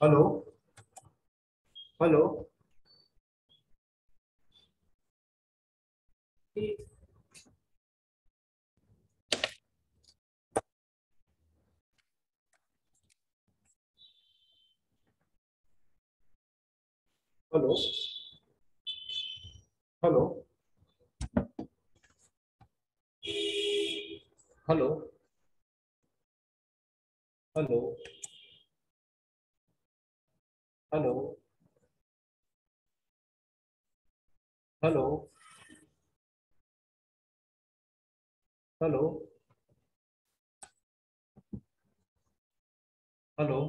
Hello hello hello hello hello hello hello. Hello. Hello. Hello.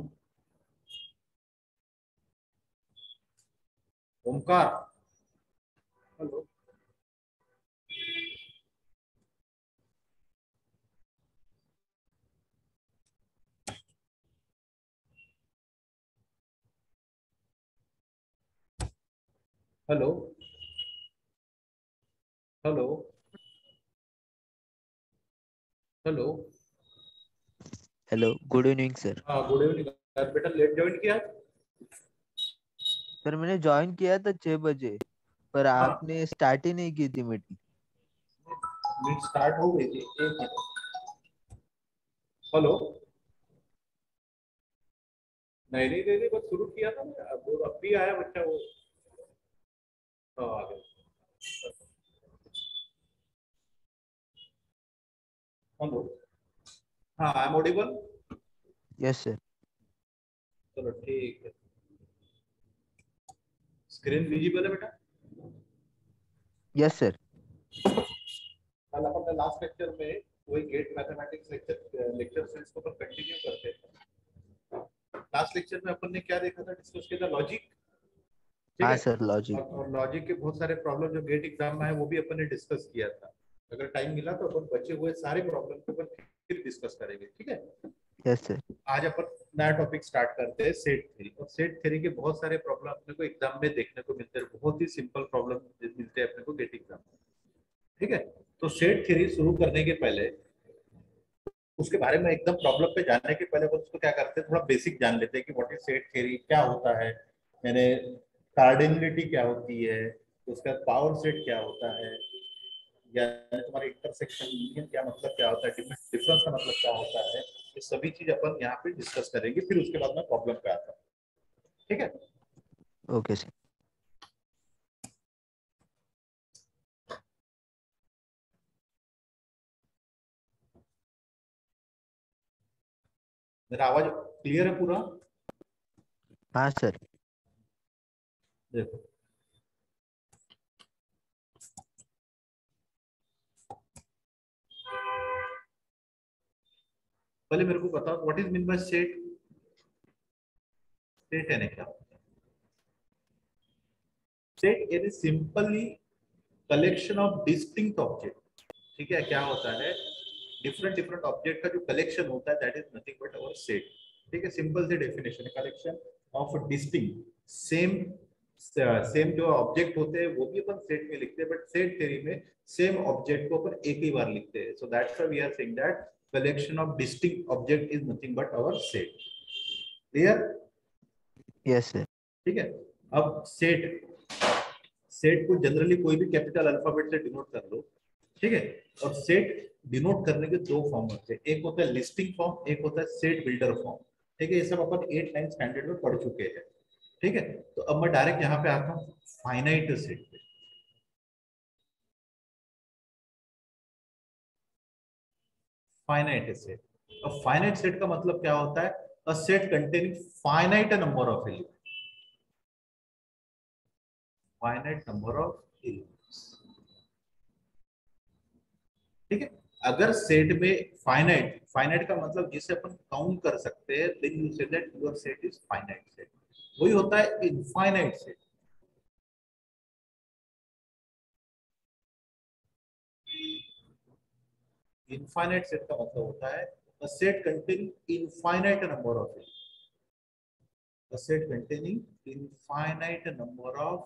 Omkar. Hello. Hello hello hello hello good evening sir हाँ good evening बेटा late join किया? Sir मैंने join किया था छह बजे पर हाँ। आपने स्टार्ट ही नहीं की थी मीटिंग मीट स्टार्ट हो गई थी एक मिनट। हेलो नहीं नहीं नहीं नहीं, बस शुरू किया था मैं। अब अब भी आया बच्चा वो। हाँ हाँ I am audible yes sir चलो ठीक है। स्क्रीन विजिबल है बेटा? यस सर कल अपन ने लास्ट लेक्चर में वही GATE mathematics lecture lecture series को अपन कंटिन्यू करते हैं लास्ट लेक्चर में अपन ने क्या देखा था? डिस्कस किया था लॉजिक हाँ सर लॉजिक और लॉजिक के बहुत सारे प्रॉब्लम जो गेट एग्ज़ाम में है वो भी अपन ने डिस्कस किया था। अगर टाइम मिला तो अपन बचे हुए सारे प्रॉब्लम को अपन फिर डिस्कस करेंगे ठीक है? यस सर आज अपन नया टॉपिक स्टार्ट करते हैं सेट थ्योरी और सेट थ्योरी के बहुत सारे प्रॉब्लम अपने को एग्ज़ाम में देखने को मिलते हैं। बहुत ही सिंपल प्रॉब्लम मिलते हैं अपने को गेट एग्ज़ाम में। ठीक है? तो सेट थ्योरी शुरू करने के पहले उसके बारे में एकदम प्रॉब्लम पे जाने के पहले अपन उसको क्या करते हैं? थोड़ा बेसिक जान लेते हैं कि व्हाट इज़ सेट थ्योरी क्या होता है? मैंने कार्डिनलिटी क्या होती है उसका पावर सेट क्या होता है या तुम्हारा इंटरसेक्शन यूनियन क्या मतलब क्या होता है डिफरेंस का मतलब क्या होता है ये सभी चीज़ अपन यहाँ पे डिस्कस करेंगे फिर उसके बाद में प्रॉब्लम पे आता हूँ। ठीक है? ओके सर मेरा आवाज़ क्लियर है पूरा? हाँ सर देखो। पहले मेरे को बताओ what is mean by set set यानी क्या? सेट यानी simply collection of distinct object ठीक है, क्या होता है? डिफरेंट डिफरेंट ऑब्जेक्ट का जो कलेक्शन होता है that is nothing but our set ठीक है सिंपल सी डेफिनेशन है collection of distinct same same जो ऑब्जेक्ट होते हैं वो भी अपन सेट में लिखते हैं बट सेट थ्योरी में सेम ऑब्जेक्ट को अपन एक ही बार लिखते हैं। So that's why we are saying that collection of distinct object is nothing but our set. Clear? Yes sir ठीक है? अब सेट सेट को जनरली कोई भी कैपिटल अल्फ़ाबेट से डिनोट कर लो। ठीक है? और सेट डिनोट करने के दो फॉर्म होते हैं। एक होता है लिस्टिंग फॉर्म एक होता है सेट बिल्डर फॉर्म ठीक है? ये सब अपन एट नाइन स्टैंडर्ड में पढ़ चुके हैं। ठीक है? तो अब मैं डायरेक्ट यहाँ पे आता हूँ फाइनाइट सेट पे। फाइनाइट सेट अब फाइनाइट सेट का मतलब क्या होता है? A set containing finite number of element finite number of elements ठीक है? अगर सेट में फाइनाइट फाइनाइट का मतलब जिसे अपन काउंट कर सकते हैं then you say that your set is finite set वही होता है इनफाइनाइट सेट इनफाइनाइट सेट का मतलब होता है a set containing infinite number of elements a set containing infinite number of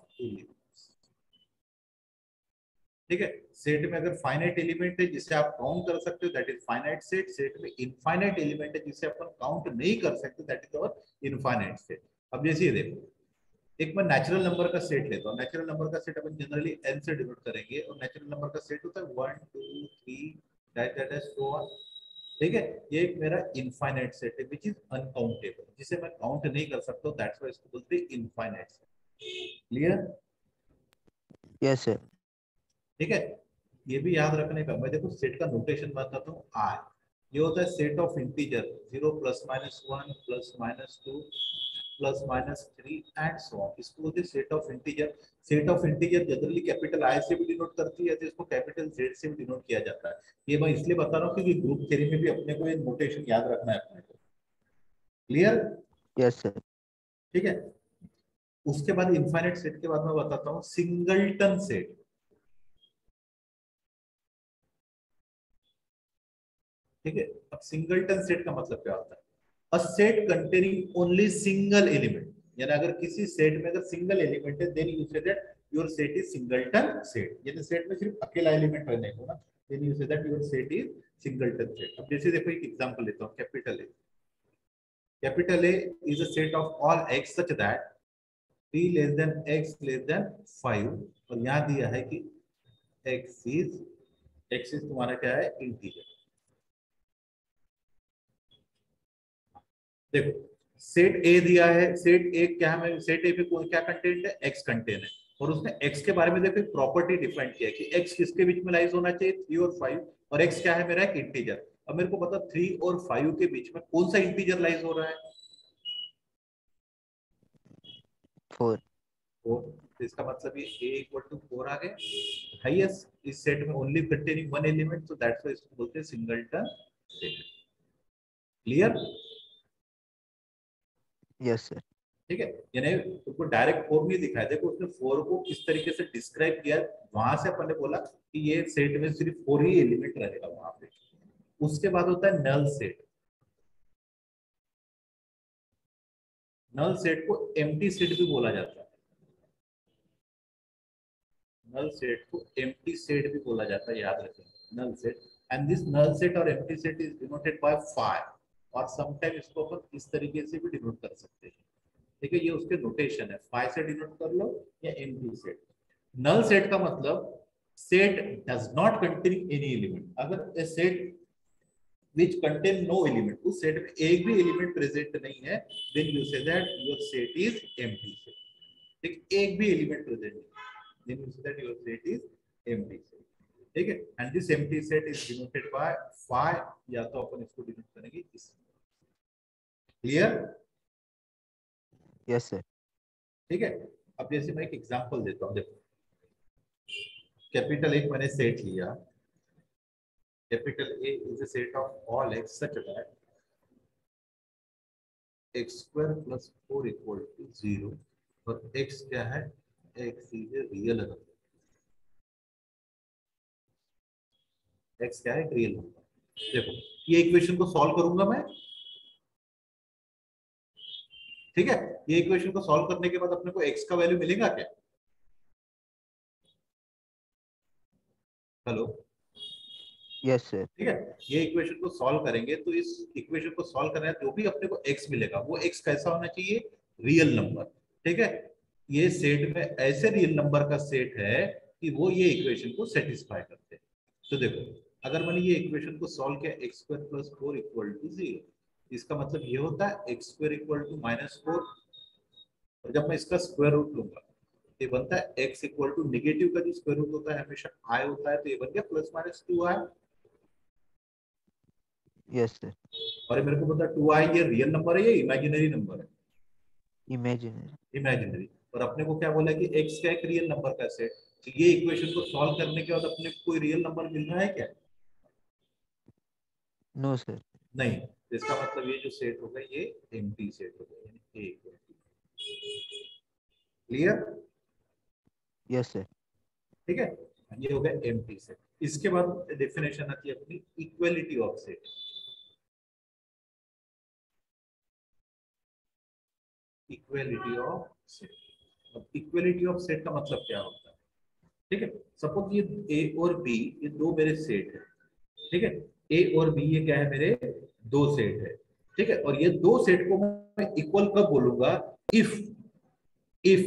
ठीक है? सेट में अगर फाइनाइट एलिमेंट है जिसे आप काउंट कर सकते हो that is finite set set में इनफाइनाइट एलिमेंट है जिसे अपन काउंट नहीं कर सकते that is our infinite set अब जैसे ये देखो एक मैं नेचुरल नंबर का सेट लेता हूँ। नेचुरल नंबर का सेट अपन जनरली एन से डिनोट करेंगे और नेचुरल नंबर का सेट होता है one two three that that is so ठीक है? ये एक मेरा इनफाइनाइट सेट है विच इज़ अनकाउंटेबल जिसे मैं काउंट नहीं कर सकता दैट्स व्हाई इसको बोलते हैं infinite set clear yes sir ठीक है? ये भी याद रखने का मैं देखो सेट का नोटेशन बताता हूँ। आर ये होता है set of integer zero plus minus one plus minus two plus minus three and so on इसको बोलते हैं set of integer set of integer generally capital I से भी डिनोट करती है तो इसको कैपिटल जेड से भी डिनोट किया जाता है। ये मैं इसलिए बता रहा हूँ क्योंकि ग्रुप थ्योरी में भी अपने को ये नोटेशन याद रखना है अपने को। क्लियर यस सर ठीक है? उसके बाद इनफाइनाइट सेट के बाद मैं बताता हूँ सिंगलटन सेट ठीक है? अब सिंगलटन सेट का मतलब क्या होता है? A set containing only single element यानी अगर किसी सेट में अगर सिंगल एलिमेंट है then you say that your set is singleton set यानी सेट में सिर्फ़ अकेला एलिमेंट रहने को ना. Then you say that your set is singleton set अब जैसे देखो एक एग्जांपल लेता हूँ capital A capital A is a set of all x such that p less than x less than 5 और यहाँ दिया है कि x is x is तुम्हारा क्या है? इंटीजर देखो सेट ए दिया है सेट ए क्या है सेट ए में क्या कंटेंट है? एक्स कंटेंट है। और उसने एक्स के बारे में देखो प्रॉपर्टी डिफाइन किया कि एक्स किसके बीच में लाइज होना चाहिए? थ्री और फाइव और एक्स क्या है मेरा? एक इंटीजर अब मेरे को पता थ्री और फाइव के बीच में कौन सा इंटीजर लाइज हो रहा है? फोर फोर तो इसका मतलब ये ए इक्वल टू फोर आ गए हाईएस्ट इस सेट में ओनली कंटेनिंग वन एलिमेंट तो दैट्स व्हाई इसको बोलते हैं singleton set clear yes sir ठीक है? यानी तुमको डायरेक्ट फोर नहीं दिखाया। देखो, उसने फोर को किस तरीके से डिस्क्राइब किया वहाँ से अपन ने बोला कि ये सेट में सिर्फ़ फोर ही एलिमेंट रहेगा वहाँ पे। उसके बाद होता है नल सेट नल सेट को एम्प्टी सेट भी बोला जाता है। नल सेट को एम्प्टी सेट भी बोला जाता है, याद रखें। Null set and this null set और empty set is denoted by five और समटाइम इसको अपन इस तरीके से भी डिनोट कर सकते हैं। ठीक है, ये उसके नोटेशन है। फाइव से डिनोट कर लो या एम सेट नल सेट का मतलब set does not contain any element अगर a set which contain no element, उस सेट में एक भी एलिमेंट प्रेजेंट नहीं है, then you say that your set is empty set ठीक, एक भी एलिमेंट प्रेजेंट नहीं then you say that your set is empty set ठीक है? And this empty set is denoted by five या तो अपन इसको डिनोट करेंगे इस क्लियर यस सर ठीक है? अब जैसे मैं एक एग्जांपल देता हूँ देखो। कैपिटल एक मैंने सेट लिया। Capital A is a set of all x such that x square plus four equal to zero और x क्या है? X is a real number x क्या है रियल नंबर देखो ये इक्वेशन को सॉल्व करूँगा मैं। ठीक है? ये इक्वेशन को सॉल्व करने के बाद अपने को x का वैल्यू मिलेगा क्या? हेलो यस सर ठीक है? ये इक्वेशन को सॉल्व करेंगे तो इस इक्वेशन को सॉल्व करने जो भी अपने को x मिलेगा वो x कैसा होना चाहिए? रियल नंबर ठीक है? ये सेट में ऐसे रियल नंबर का सेट है कि वो ये इक्वेशन को सेटिस्फाई करते हैं। तो देखो अगर मैंने ये इक्वेशन को सॉल्व किया x square plus four equal to zero इसका मतलब ये होता है x square equal to minus four और जब मैं इसका स्क्वायर रूट लूँगा ये बनता है एक्स इक्वल टू निगेटिव का जो स्क्वायर रूट होता है हमेशा आई होता है तो ये बन गया plus minus two i yes sir और ये मेरे को पता टू आई ये रियल नंबर है या इमेजिनरी नंबर है? इमेजिनरी इमेजिनरी और अपने को क्या बोला कि एक्स का एक रियल नंबर का सेट तो ये इक्वेशन को सॉल्व करने के बाद अपने को कोई रियल नंबर मिल रहा है क्या? नो सर नहीं इसका मतलब ये जो सेट होगा ये एम्प्टी सेट होगा यानी ए क्लियर यस सर ठीक है? ये हो गया एम्प्टी सेट इसके बाद डेफिनेशन आती है अपनी equality of set equality of set अब इक्वलिटी ऑफ़ सेट का मतलब क्या होता है? ठीक है? सपोज़ ये ए और बी ये दो मेरे सेट है। ठीक है? ए और बी ये क्या है मेरे? दो सेट है। ठीक है? और ये दो सेट को मैं इक्वल कब बोलूँगा? If if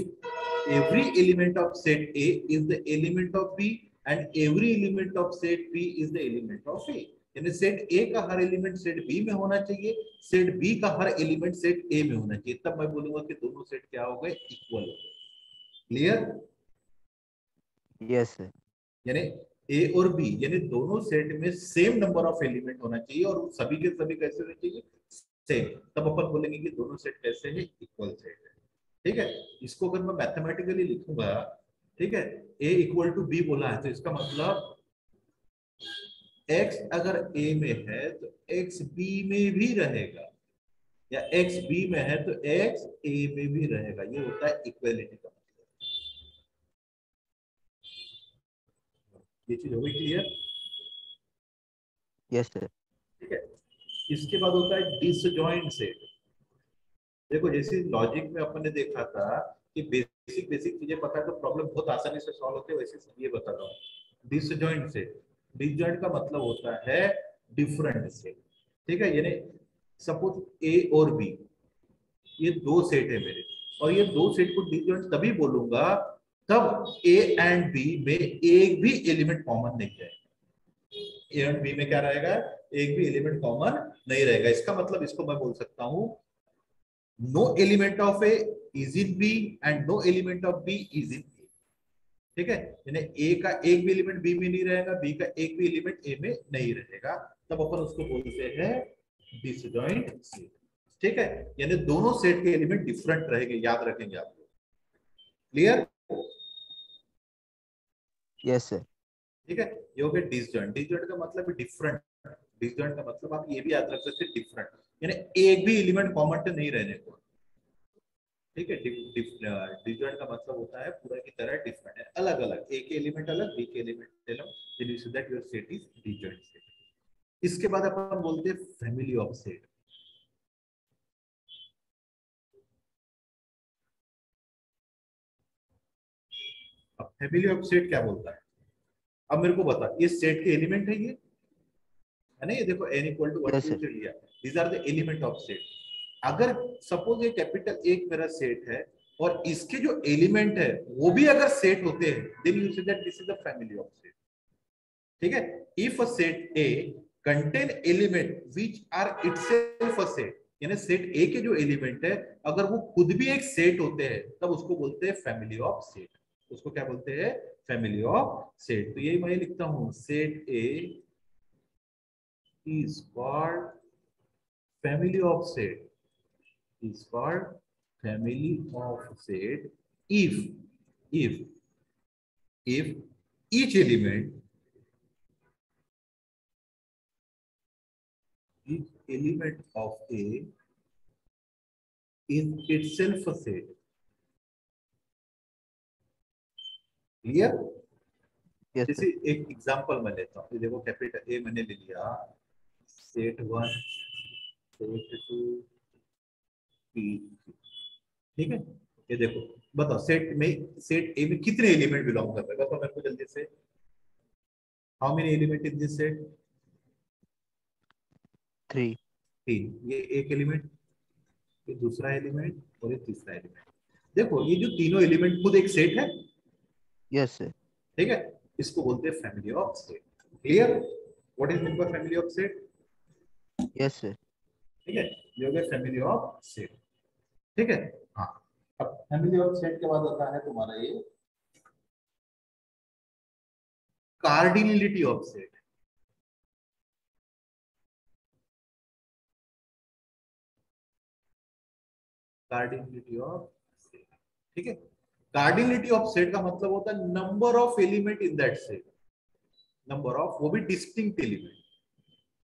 every element of set A is the element of B and every element of set B is the element of A. यानी सेट ए का हर एलिमेंट सेट बी में होना चाहिए सेट बी का हर एलिमेंट सेट ए में होना चाहिए। तब मैं बोलूँगा कि दोनों सेट क्या हो गए? इक्वल हो गए। क्लियर यस यानी ए और बी यानी दोनों सेट में सेम नंबर ऑफ़ एलिमेंट होना चाहिए और सभी के सभी कैसे होने चाहिए? सेम तब अपन बोलेंगे कि दोनों सेट कैसे हैं? इक्वल सेट है। ठीक है? इसको अगर मैं मैथमेटिकली लिखूँगा, ठीक है? ए इक्वल टू बी बोला है तो इसका मतलब एक्स अगर ए में है तो एक्स बी में भी रहेगा। या एक्स बी में है तो एक्स ए में भी रहेगा। ये होता है इक्वेलिटी का मतलब ये चीज़ हो गई क्लियर यस सर ठीक है। इसके बाद होता है डिसजॉइंट सेट देखो जैसे लॉजिक में अपन ने देखा था कि बेसिक बेसिक चीज़ें पता है तो प्रॉब्लम बहुत आसानी से सॉल्व होते हैं वैसे ये बता रहा हूँ। डिसजॉइंट सेट डिसजॉइंट का मतलब होता है डिफरेंट सेट ठीक है यानी सपोज़ ए और बी ये दो सेट है मेरे। और ये दो सेट को डिसजॉइंट तभी बोलूँगा तब ए एंड बी में एक भी एलिमेंट कॉमन नहीं रहेगा ए एंड बी में क्या रहेगा? एक भी एलिमेंट कॉमन नहीं रहेगा। इसका मतलब इसको मैं बोल सकता हूँ no element of A is in B and no element of B is in A ठीक है? यानी ए का एक भी एलिमेंट बी में नहीं रहेगा बी का एक भी एलिमेंट ए में नहीं रहेगा। तब अपन उसको बोलते हैं डिसजॉइंट सेट ठीक है? यानी दोनों सेट के एलिमेंट डिफरेंट रहेंगे, याद रखेंगे आप लोग। क्लियर यस सर ठीक है? ये हो गया डिसजॉइंट डिसजॉइंट का मतलब डिफरेंट डिसजॉइंट का मतलब आप ये भी याद रख सकते डिफरेंट यानी एक भी एलिमेंट कॉमन तो नहीं रहने को। ठीक है? डिसजॉइंट का मतलब होता है पूरा की तरह डिफरेंट है। अलग अलग। ए के एलिमेंट अलग। बी के एलिमेंट अलग that your set is disjoint set. इसके बाद अपन बोलते हैं family of set of set क्या बोलता है? अब मेरे को बता ये सेट के एलिमेंट है ये? है ना ये? देखो n equal to Yes, sir. लिया these are the element of set अगर सपोज़ ये कैपिटल एक मेरा सेट है और इसके जो एलिमेंट है वो भी अगर सेट होते हैं then you say that this is the family of set ठीक है? If a set A contain element which are itself a set यानी सेट ए के जो एलिमेंट है अगर वो खुद भी एक सेट होते हैं तब उसको बोलते हैं फैमिली ऑफ़ सेट उसको क्या बोलते हैं? फैमिली ऑफ़ सेट तो यही मैं लिखता हूँ। Set A is called family of set is called family of set if if if each element each element of A in itself set clear? Yes जैसे एक एग्जांपल मैं लेता हूँ। देखो कैपिटल ए मैंने ले लिया। Set one set two P ठीक है? ये देखो बताओ सेट में सेट ए में कितने एलिमेंट बिलोंग कर रहे हैं? बताओ मेरे को जल्दी से। How many element in this set three तीन ये एक एलिमेंट ये दूसरा एलिमेंट और ये तीसरा एलिमेंट देखो ये जो तीनों एलिमेंट खुद एक सेट है यस सर ठीक है? इसको बोलते हैं family of set clear what is mean by family of set yes sir ठीक है? ये हो गया फैमिली ऑफ़ सेट ठीक है? हाँ। अब फैमिली ऑफ़ सेट के बाद आता है तुम्हारा ये cardinality of set cardinality of set ठीक है? कार्डिनलिटी ऑफ़ सेट का मतलब होता है number of element in that set number of वो भी डिस्टिंक्ट एलिमेंट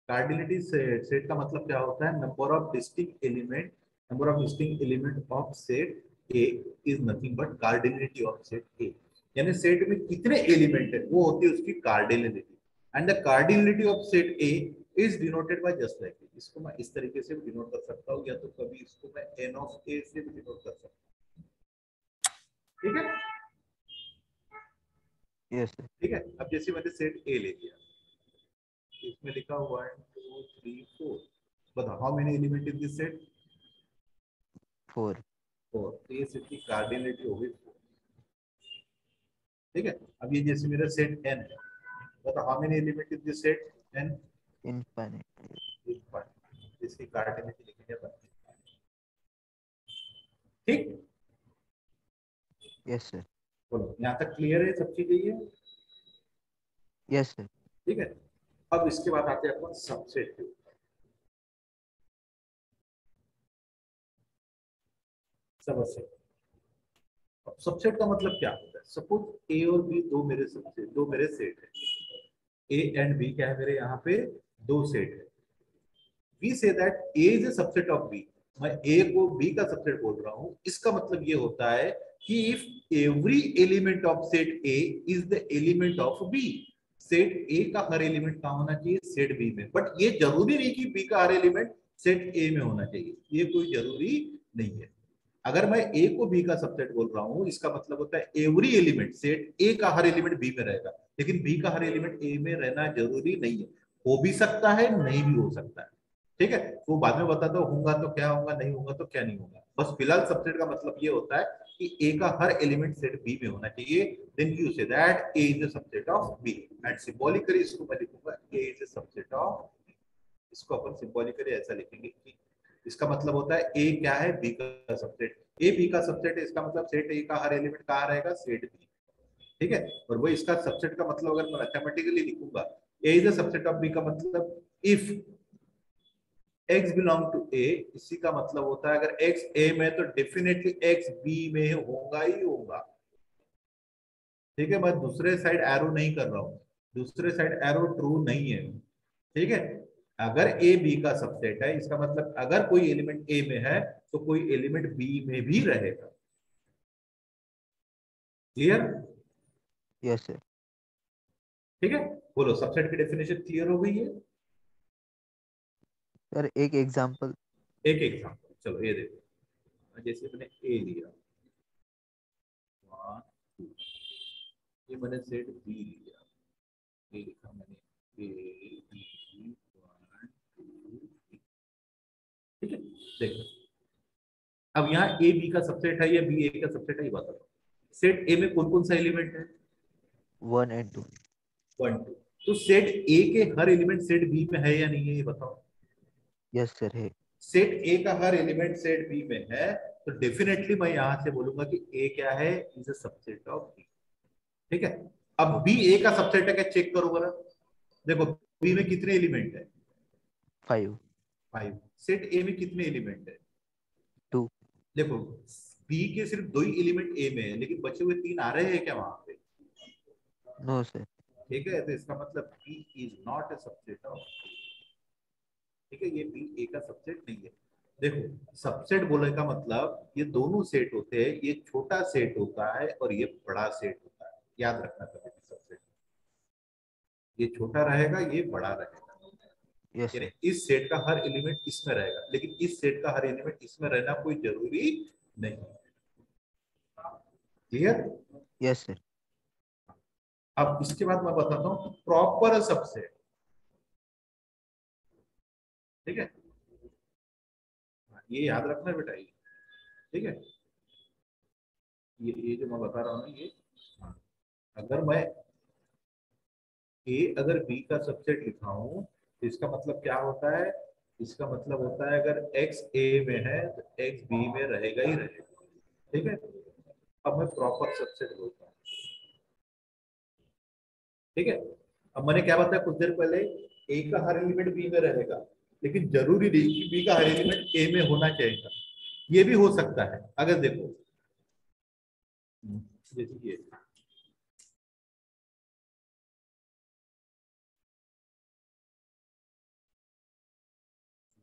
कार्डिनलिटी सेट का मतलब क्या होता है? Number of distinct element number of distinct element of set A is nothing but cardinality of set A यानी सेट में कितने एलिमेंट है? वो होती है उसकी cardinality and the cardinality of set A is denoted by just like इसको मैं इस तरीके से डिनोट कर सकता हूँ या तो कभी इसको मैं एन ऑफ़ ए से भी डिनोट कर सकता हूँ। ठीक है? यस ठीक है? अब जैसे मैंने सेट ए ले लिया। इसमें लिखा वन टू थ्री फोर बताओ how many element in this set four four तो ये सेट की कार्डिनलिटी होगी फोर ठीक है? अब ये जैसे मेरा सेट एन है। बताओ how many element in this set n infinite. इसकी कार्डिनलिटी लिखेंगे अपन ठीक? Yes sir. बोलो यहाँ तक क्लियर है सब चीज़ें ये? Yes sir. ठीक है? अब इसके बाद आते हैं अपन सबसेट के सबसेट अब सबसेट का मतलब क्या होता है? सपोज़ ए और बी दो मेरे सबसेट दो मेरे सेट है। ए एंड बी क्या है मेरे यहाँ पे? दो सेट है। We say that A is a subset of B मैं ए को बी का सबसेट बोल रहा हूँ। इसका मतलब ये होता है if every element of set A is the element of B set A का हर एलिमेंट कहा होना चाहिए? सेट बी में। बट ये ज़रूरी नहीं कि बी का हर एलिमेंट सेट ए में होना चाहिए। ये कोई ज़रूरी नहीं है। अगर मैं ए को बी का सबसेट बोल रहा हूँ, इसका मतलब होता है एवरी एलिमेंट सेट ए का हर एलिमेंट बी में रहेगा। लेकिन बी का हर एलिमेंट ए में रहना ज़रूरी नहीं है। हो भी सकता है, नहीं भी हो सकता है। ठीक है? वो बाद में बताता हूँ होगा तो क्या होगा नहीं होगा तो क्या नहीं होगा। बस फ़िलहाल सबसेट का मतलब ये होता है कि ए का हर एलिमेंट सेट बी में होना चाहिए then you say that A is a subset of B and symbolically इसको मैं लिखूँगा A is a subset of इसको अपन सिंबॉलिकली ऐसा लिखेंगे कि इसका मतलब होता है ए क्या है? बी का सबसेट ए बी का सबसेट है, इसका मतलब सेट ए का हर एलिमेंट कहाँ रहेगा? सेट बी ठीक है? और वो इसका सबसेट का मतलब अगर मैं मैथमेटिकली लिखूँगा A is a subset of B का मतलब if x belong to a इसी का मतलब होता है अगर x a में तो डेफिनेटली x b में होगा ही होगा। ठीक है मैं दूसरे साइड एरो नहीं कर रहा हूँ। दूसरे साइड एरो ट्रू नहीं है। ठीक है अगर ए बी का सबसेट है इसका मतलब अगर कोई एलिमेंट ए में है तो कोई एलिमेंट बी में भी रहेगा। Clear yes sir. ठीक है बोलो सबसेट की डेफिनेशन क्लियर हो गई है? सर एक एग्जांपल एक एग्जांपल चलो ये देखो. जैसे मैंने ए लिया. वन टू ये मैंने सेट बी लिया. ये लिखा मैंने ए बी वन टू ठीक है? देखो. अब यहाँ ए बी का सबसेट है या बी ए का सबसेट है ये बता दो सेट ए में कौन कौन सा एलिमेंट है? One and two one two तो सेट ए के हर एलिमेंट सेट बी में है या नहीं है ये बताओ. यस सर है सेट ए का हर एलिमेंट सेट बी में है तो डेफिनेटली मैं यहाँ से बोलूँगा कि ए क्या है? Is a subset of B ठीक है? अब बी ए का सबसेट है क्या चेक करो बरा देखो बी में कितने एलिमेंट है? फाइव फाइव सेट ए में कितने एलिमेंट है? टू देखो बी के सिर्फ़ दो ही एलिमेंट ए में है लेकिन बचे हुए तीन आ रहे हैं क्या वहाँ पे? नो सर ठीक है? तो इसका मतलब B is not a subset of ठीक है ये बी ए का सबसेट नहीं है। देखो सबसेट बोलने का मतलब ये दोनों सेट होते हैं ये छोटा सेट होता है और ये बड़ा सेट होता है। याद रखना कभी भी सबसेट ये छोटा रहेगा ये बड़ा रहेगा। सर इस सेट का हर एलिमेंट इसमें रहेगा लेकिन इस सेट का हर एलिमेंट इसमें रहना कोई ज़रूरी नहीं क्लियर यस सर अब इसके बाद मैं बताता हूँ प्रॉपर सबसेट ठीक है? ये याद रखना बेटा, ये। ठीक है? ये ये जो मैं बता रहा हूँ ना, ये। अगर मैं ए अगर बी का सबसेट लिखा हूँ तो इसका मतलब क्या होता है? इसका मतलब होता है अगर एक्स ए में है तो एक्स बी में रहेगा ही रहेगा। ठीक है? अब मैं प्रॉपर सबसेट बोलता हूँ। ठीक है? अब मैंने क्या बताया कुछ देर पहले? ए का हर एलिमेंट बी में रहेगा। लेकिन ज़रूरी नहीं कि b का हर एलिमेंट a में होना चाहिए ये भी हो सकता है अगर देखो। जैसे ये।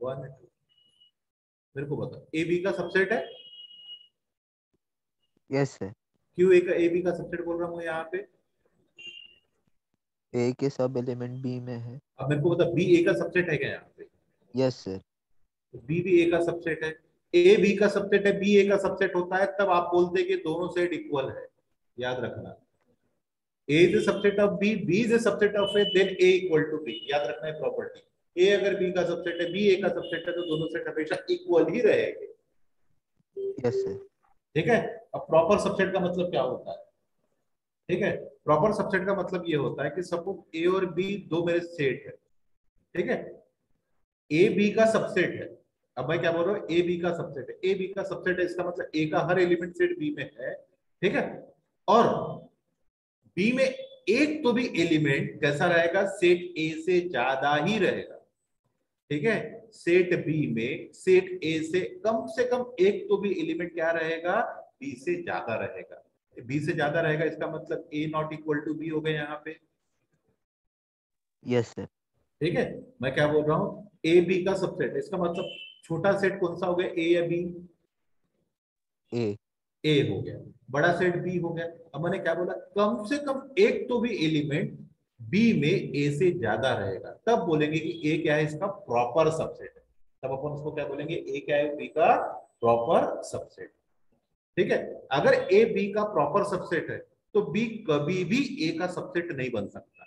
वन टू मेरे को बता ए बी का सबसेट है? यस सर क्यों ए का ए बी का सबसेट बोल रहा हूँ यहाँ पे। ए के सब एलिमेंट बी में है। अब मेरे को बता बी ए का सबसेट है क्या यहाँ? यस सर बी भी ए का सबसेट है। ए बी का सबसेट है बी ए का सबसेट होता है तब आप बोलते हैं कि दोनों सेट इक्वल है। याद रखना। A is subset of B B is subset of A then A equal to B याद रखना है प्रॉपर्टी ए अगर बी का सबसेट है बी ए का सबसेट है तो दोनों सेट हमेशा इक्वल ही रहेंगे। यस सर ठीक है? अब प्रॉपर सबसेट का मतलब क्या होता है? ठीक है? प्रॉपर सबसेट का मतलब ये होता है कि सपोज़ ए और बी दो मेरे सेट है। ठीक है? ए बी का सबसेट है। अब मैं क्या बोल रहा हूँ? ए बी का सबसेट है। ए बी का सबसेट है इसका मतलब ए का हर एलिमेंट सेट बी में है। ठीक है? और बी में एक तो भी एलिमेंट कैसा रहेगा? सेट ए से ज़्यादा ही रहेगा। ठीक है? सेट बी में सेट ए से कम से कम एक तो भी एलिमेंट क्या रहेगा? बी से ज़्यादा रहेगा। बी से ज़्यादा रहेगा इसका मतलब A not equal to B हो गया यहाँ पे। यस सर ठीक है? मैं क्या बोल रहा हूँ? ए बी का सबसेट इसका मतलब छोटा सेट कौन सा हो गया? ए या बी ए ए हो गया। बड़ा सेट बी हो गया। अब मैंने क्या बोला? कम से कम एक तो भी एलिमेंट बी में ए से ज़्यादा रहेगा। तब बोलेंगे कि ए क्या है? इसका प्रॉपर सबसेट है। तब अपन उसको क्या बोलेंगे? ए क्या है? बी का प्रॉपर सबसेट ठीक है? अगर ए बी का प्रॉपर सबसेट है तो बी कभी भी ए का सबसेट नहीं बन सकता।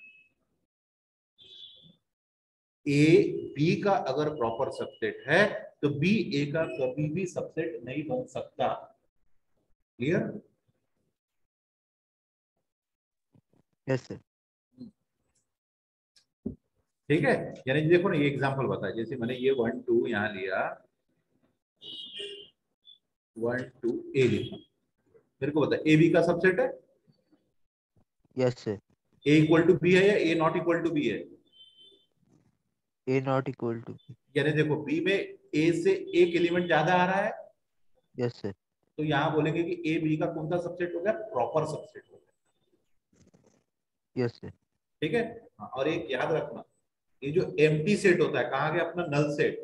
ए बी का अगर प्रॉपर सबसेट है तो बी ए का कभी भी सबसेट नहीं बन सकता। क्लियर यस सर ठीक है? यानी देखो ना ये एग्जांपल बताया जैसे मैंने ये वन टू यहाँ लिया। वन टू ए लिखा मेरे को बता ए बी का सबसेट है? Yes sir A equal to B है या A not equal to B है? ए नॉट इक्वल टू यानी देखो बी में ए से एक एलिमेंट ज़्यादा आ रहा है। यस सर तो यहाँ बोलेंगे कि ए बी का कौन सा सबसेट हो गया? प्रॉपर सबसेट हो गया। यस सर ठीक है? हाँ, और एक याद रखना ये जो एम्प्टी सेट होता है कहा गया अपना नल सेट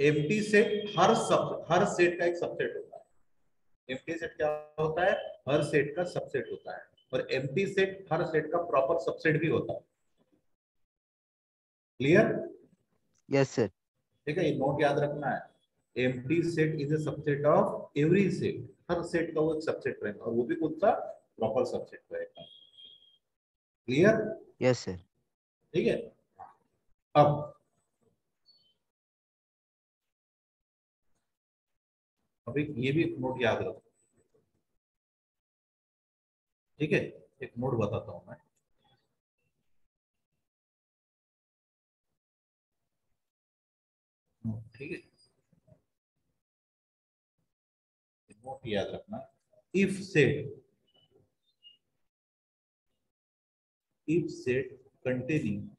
एम्प्टी सेट हर सब हर सेट का एक सबसेट होता है। एम्प्टी सेट क्या होता है? हर सेट का सबसेट होता है। और एम्प्टी सेट हर सेट का प्रॉपर सबसेट भी होता है। क्लियर यस सर ठीक है ये नोट याद रखना है। Empty set is a subset of every set her set का वो एक सबसेट रहेगा और वो भी कौन सा प्रॉपर सबसेट रहेगा। क्लियर यस सर ठीक है? अब अभी ये भी एक नोट याद रखो। ठीक है? एक नोट बताता हूँ मैं। ठीक है नोट याद रखना if set if set containing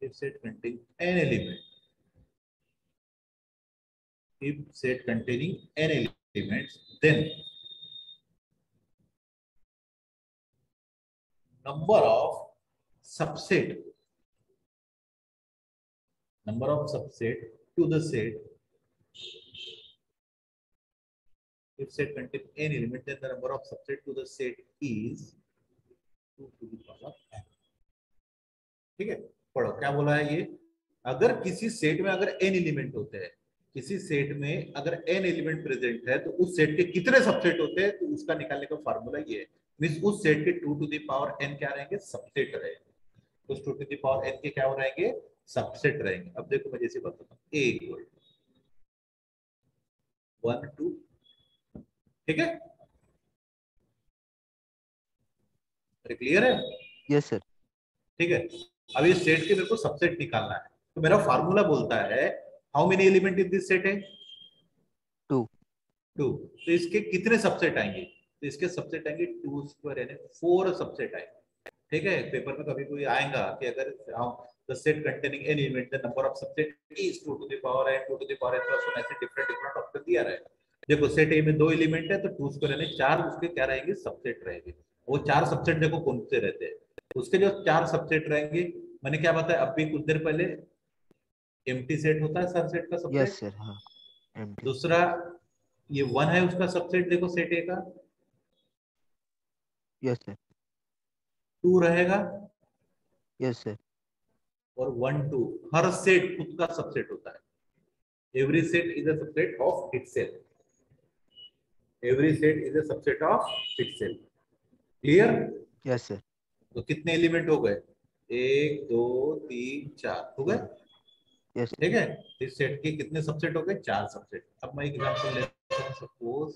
if set containing an element if set containing n elements then number of subset number of subset to the set. If set contains n element, then the number of subset to the set is 2 to the power n. ठीक है? पढ़ो, क्या बोला है ये? अगर किसी set में अगर एन एलिमेंट होते हैं, किसी सेट में अगर एन एलिमेंट प्रेजेंट है तो उस सेट के कितने सबसेट होते हैं? तो उसका निकालने का फॉर्मूला ये है। मीन उस सेट के 2 टू टू दावर एन क्या रहेंगे? सबसेट रहेंगे। उस टू टू दावर एन के क्या हो रहेंगे? सबसेट रहेंगे। अब देखो मैं जैसे बताता हूँ। ए इक्वल वन टू ठीक है? अरे क्लियर है? यस सर ठीक है? अब इस सेट के मेरे को सबसेट निकालना है। तो मेरा फार्मूला बोलता है how many element in this set है? टू टू तो इसके कितने सबसेट आएँगे? तो इसके सबसेट आएँगे टू स्क्वायर यानी फोर सबसेट आएँगे। ठीक है? पेपर में कभी कोई आएगा कि अगर the set containing any element the number of subset is 2 to the power n 2 to the power n plus 1 ऐसे डिफरेंट डिफरेंट ऑप्शन दिया रहेगा देखो सेट ए में दो एलिमेंट है तो टू स्क्वायर यानी चार उसके क्या रहेंगे? सबसेट रहेंगे। वो चार सबसेट देखो कौन से रहते हैं। उसके जो चार सबसेट रहेंगे मैंने क्या बताया अब भी कुछ देर पहले एम्प्टी सेट होता है सब सेट का सबसेट यस सर हाँ दूसरा ये वन है उसका सबसेट देखो सेट ए का। यस सर टू रहेगा। यस सर और वन टू हर सेट खुद का सबसेट होता है। Every set is a subset of itself every set is a subset of itself clear yes sir तो कितने एलिमेंट हो गए? एक दो तीन चार। हो गए? यस ठीक है? इस सेट के कितने सबसेट हो गए? चार सबसेट अब मैं एग्जांपल लेता suppose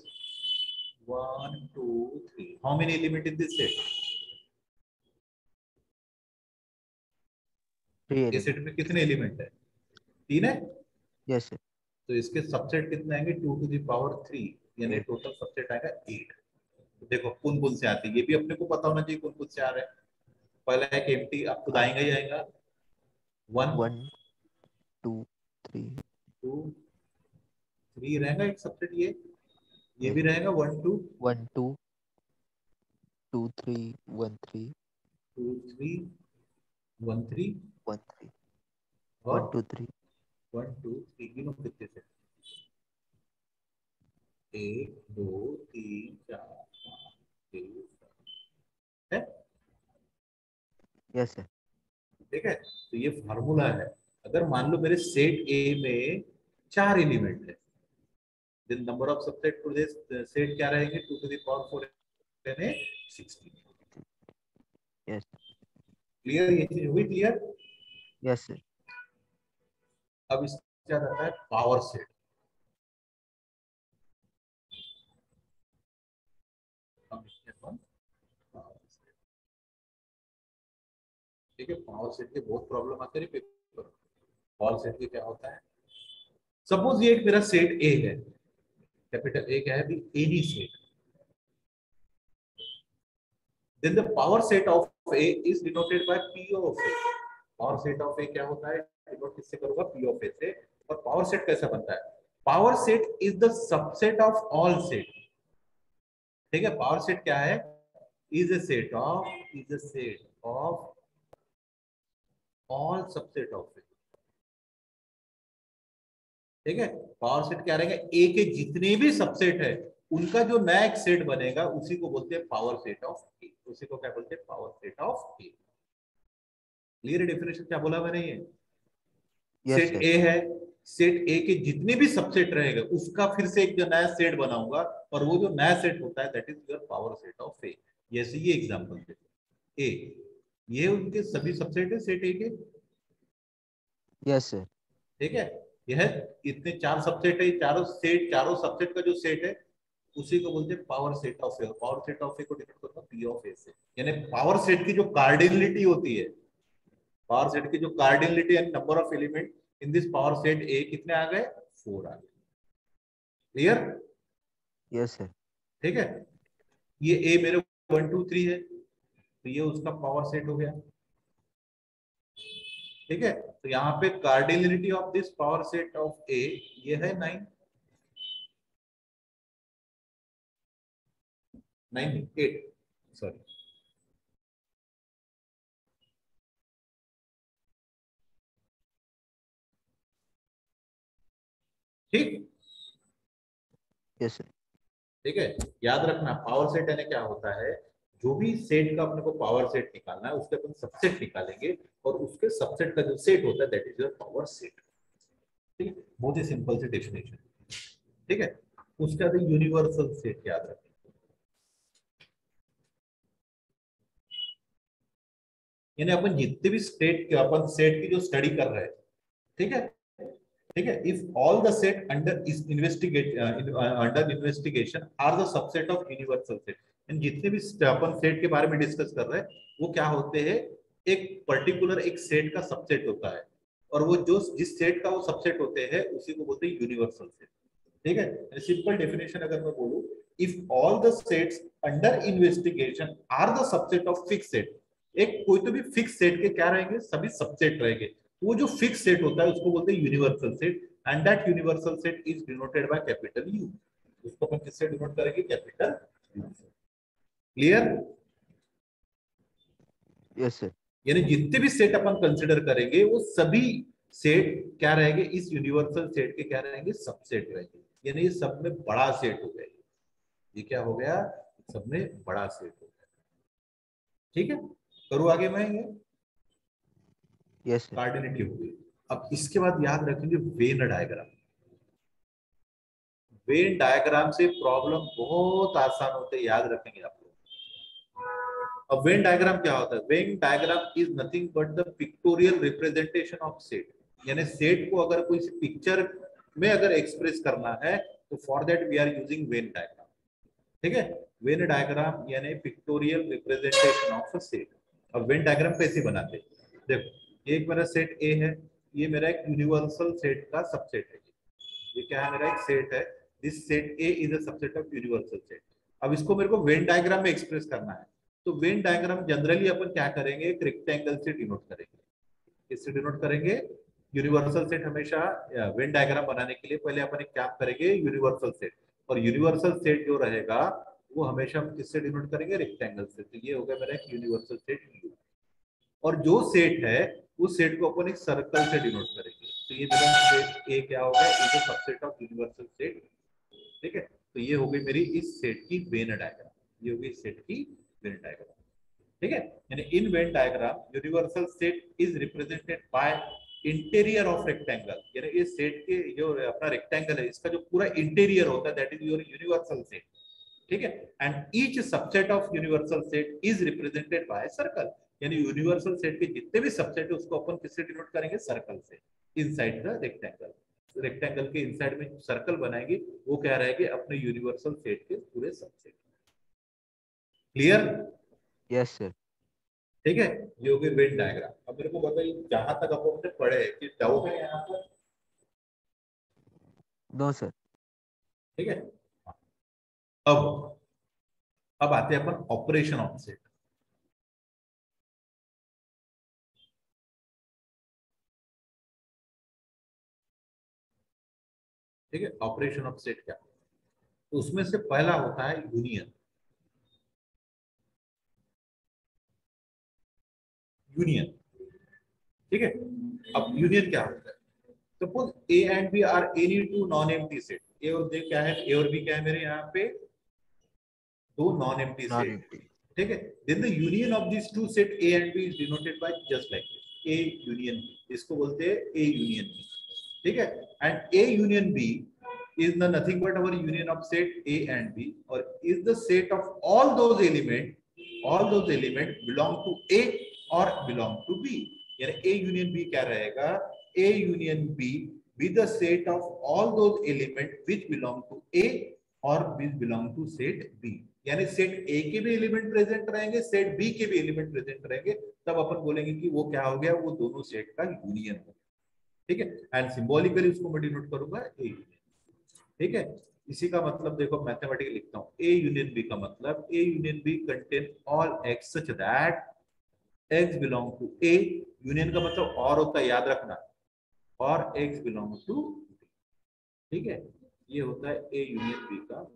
one, two, three. How many element in this set? Three ये सेट में कितने एलिमेंट है? तीन है? Yes sir. तो इसके सबसेट कितने आएँगे? Two to the power three यानी टोटल सबसेट आएगा एट तो देखो कौन कौन से आते हैं? ये भी अपने को पता होना चाहिए कौन कौन से आ रहे हैं। पहला है एम्प्टी आप खुद आएगा ही आएगा? One one two three two three रहेगा एक सबसेट ये? ये भी रहेगा one two one two two three one three two three one three गिनो कितने से एक दो तीन चार पाँच छह सात है यस सर ठीक है? तो ये फार्मूला है। अगर मान लो मेरे सेट ए में चार एलिमेंट है then number of subset to this set क्या रहेंगे? टू टू पावर फोर यानी सिक्सटीन यस क्लियर ये चीज़ हुई क्लियर यस सर अब इसके बाद आता है? Power set. ठीक है पावर सेट के बहुत प्रॉब्लम आते हैं पेपर पावर सेट के क्या होता है? सपोज़ ये एक मेरा सेट ए है। कैपिटल ए क्या है? Any set then the power set of A is denoted by P of A. Power set of A क्या होता है? डिनोट किससे करूँगा? P of A से. और पावर सेट कैसा बनता है? Power set is the subset of all set. ठीक है? पावर सेट क्या है? Is a set of, is a set of all subset of A. ठीक है? पावर सेट क्या रहेगा? A के जितने भी सबसेट है, उनका जो नया एक सेट बनेगा, उसी को बोलते हैं पावर सेट ऑफ़ ए उसी को क्या बोलते हैं power set of A clear definition क्या बोला मैंने ये? सेट ए है सेट ए के जितने भी सबसेट रहेगा उसका फिर से एक जो नया सेट बनाऊँगा और वो जो नया सेट होता है that is your power set of A जैसे ये एग्जांपल देखो ए ये उनके सभी सबसेट है सेट ए के? यस सर ठीक है? यह इतने चार सबसेट है चारों सेट चारों सबसेट का जो सेट है उसी को बोलते हैं power set of A power set of A को डिनोट करता पी ऑफ़ ए से। यानी पावर सेट की जो कार्डिनलिटी होती है पावर सेट की जो cardinality and number of element in this power set A कितने आ गए? फोर आ गए। क्लियर यस सर ठीक है? ये ए मेरे वन टू थ्री है। तो ये उसका पावर सेट हो गया। ठीक है? तो यहाँ पे cardinality of this power set of A ये है नाइन नाइन एट सॉरी ठीक? ठीक है? याद रखना पावर सेट यानी क्या होता है? जो भी सेट का अपने को पावर सेट निकालना है उसके अपन सबसेट निकालेंगे और उसके सबसेट का जो सेट होता है that is your power set ठीक? है बहुत ही सिंपल से डेफिनेशन ठीक है? उसके बाद यूनिवर्सल सेट याद रखें यानी अपन जितने भी स्टेट के अपन सेट की जो स्टडी कर रहे हैं ठीक है? ठीक है? If all the set under इस investigate under investigation are the subset of universal set जितने भी अपन सेट के बारे में डिस्कस कर रहे हैं, वो क्या होते हैं? एक पर्टिकुलर एक सेट का सबसेट होता है। और वो जो जिस सेट का वो सबसेट होते हैं, उसी को बोलते हैं यूनिवर्सल सेट ठीक है? सिंपल डेफिनेशन अगर मैं बोलूँ if all the sets under investigation are the subset of fix set एक कोई तो भी फिक्स सेट के क्या रहेंगे? सभी सबसेट रहेंगे। वो जो फिक्स सेट होता है उसको बोलते हैं universal set and that universal set is denoted by capital U उसको अपन किससे डिनोट करेंगे? कैपिटल क्लियर यस सर यानी जितने भी सेट अपन कंसिडर करेंगे वो सभी सेट क्या रहेंगे? इस यूनिवर्सल सेट के क्या रहेंगे? सबसेट रहेंगे। यानी ये सब में बड़ा सेट हो गया ये। क्या हो गया? सब में बड़ा सेट हो गया। ठीक है? करूँ आगे मैं ये? सर कार्डिनिटी हो गई। अब इसके बाद याद रखेंगे वेन डायग्राम। वेन डायग्राम से प्रॉब्लम बहुत आसान होते हैं, याद रखेंगे आप लोग। अब वेन डायग्राम क्या होता है? Venn diagram is nothing but the pictorial representation of set यानी सेट को अगर कोई पिक्चर में अगर एक्सप्रेस करना है तो for that we are using Venn diagram. ठीक है? वेन डायग्राम यानी pictorial representation of a set अब वेन डायग्राम कैसे बनाते देखो एक मेरा सेट ए है, ये मेरा एक यूनिवर्सल सेट का सबसेट है ये। क्या है मेरा एक सेट है this set A is a subset of universal set अब इसको मेरे को वेन डायग्राम में एक्सप्रेस करना है। तो वेन डायग्राम जनरली अपन क्या करेंगे, एक रेक्टेंगल से डिनोट करेंगे। इससे डिनोट करेंगे? यूनिवर्सल सेट हमेशा वेन डायग्राम बनाने के लिए पहले अपन एक काम करेंगे यूनिवर्सल सेट और यूनिवर्सल सेट जो रहेगा, वो हमेशा हम किससे डिनोट करेंगे? रेक्टेंगल से। तो ये हो गया मेरा एक यूनिवर्सल सेट यू और जो सेट है उस सेट को अपन एक सर्कल से डिनोट करेंगे। तो ये मेरा सेट ए क्या होगा is a subset of universal set ठीक है? तो ये हो गई मेरी इस सेट की वेन डायग्राम ये होगी इस सेट की वेन डायग्राम ठीक है? यानी in Venn diagram universal set is represented by interior of rectangle यानी इस सेट के जो अपना रेक्टेंगल है, इसका जो पूरा इंटीरियर होता है that is your universal set ठीक है? And each subset of universal set is represented by circle यानी यूनिवर्सल सेट के जितने भी सबसेट है उसको अपन किससे डिनोट करेंगे? सर्कल से। इनसाइड द रेक्टेंगल रेक्टेंगल के इनसाइड में सर्कल बनाएँगे वो क्या रहेंगे? अपने यूनिवर्सल सेट के पूरे सबसेट क्लियर यस सर ठीक है? ये हो गई वेन डायग्राम अब मेरे को बताइए जहाँ तक अपन ने पढ़े कि डाउट है यहाँ पर? दो सर ठीक है? अब अब आते हैं अपन ऑपरेशन ऑफ़ सेट ठीक है ऑपरेशन ऑफ़ सेट क्या? तो उसमें से पहला होता है यूनियन यूनियन ठीक है? अब यूनियन क्या होता है? Suppose A and B are any two non empty set A और बी क्या है? ए और बी क्या है मेरे यहाँ पे? दो नॉन एम्प्टी सेट ठीक है? Then the union of this two set A and B is denoted by just like A union B इसको बोलते हैं ए यूनियन बी ठीक है? And A union B is the nothing but our union of set A and B और is the set of all those element all those element belong to A और belong to B यानी ए union B क्या रहेगा? A union B with the set of all those element which belong to A और which belong to set B यानी set A के भी element present रहेंगे set B के भी एलिमेंट प्रेजेंट रहेंगे, तब अपन बोलेंगे कि वो क्या हो गया? वो दोनों सेट का यूनियन हो ठीक है? एंड सिंबॉलिकली उसको मैं डिनोट करूँगा ए यूनियन ठीक है? इसी का मतलब देखो मैथमेटिकली लिखता हूँ। ए यूनियन बी का मतलब A union B contain all x such that x belong to A union का मतलब और होता है, याद रखना। और एक्स बिलोंग टू ठीक है? ये होता है ए यूनियन बी का।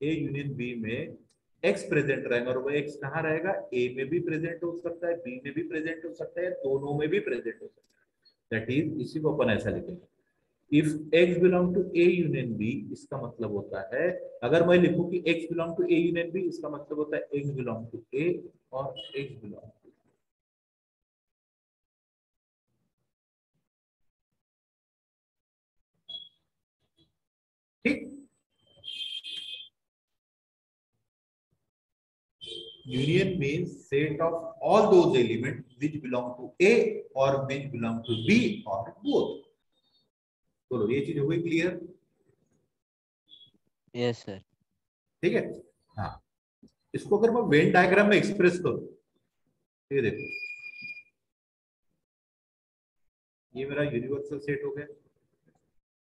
ए यूनियन बी में एक्स प्रेजेंट रहेगा और वो एक्स कहाँ रहेगा? ए में भी प्रेजेंट हो सकता है बी में भी प्रेजेंट हो सकता है, दोनों में भी प्रेजेंट हो सकता है। दैट इज़ इसी को अपन ऐसा लिखेंगे। If x belong to A union B इसका मतलब होता है, अगर मैं लिखूं कि x belong to A union b, इसका मतलब होता है एक्स बिलोंग टू ए और एक्स बिलोंग टू ठीक union means set of all those elements which belong to a or which belong to b or both. बोलो ये चीज़ हो गई क्लियर यस सर ठीक है? हाँ। इसको अगर मैं वेन डायग्राम में एक्सप्रेस करूँ ये देखो। ये मेरा यूनिवर्सल सेट हो गया।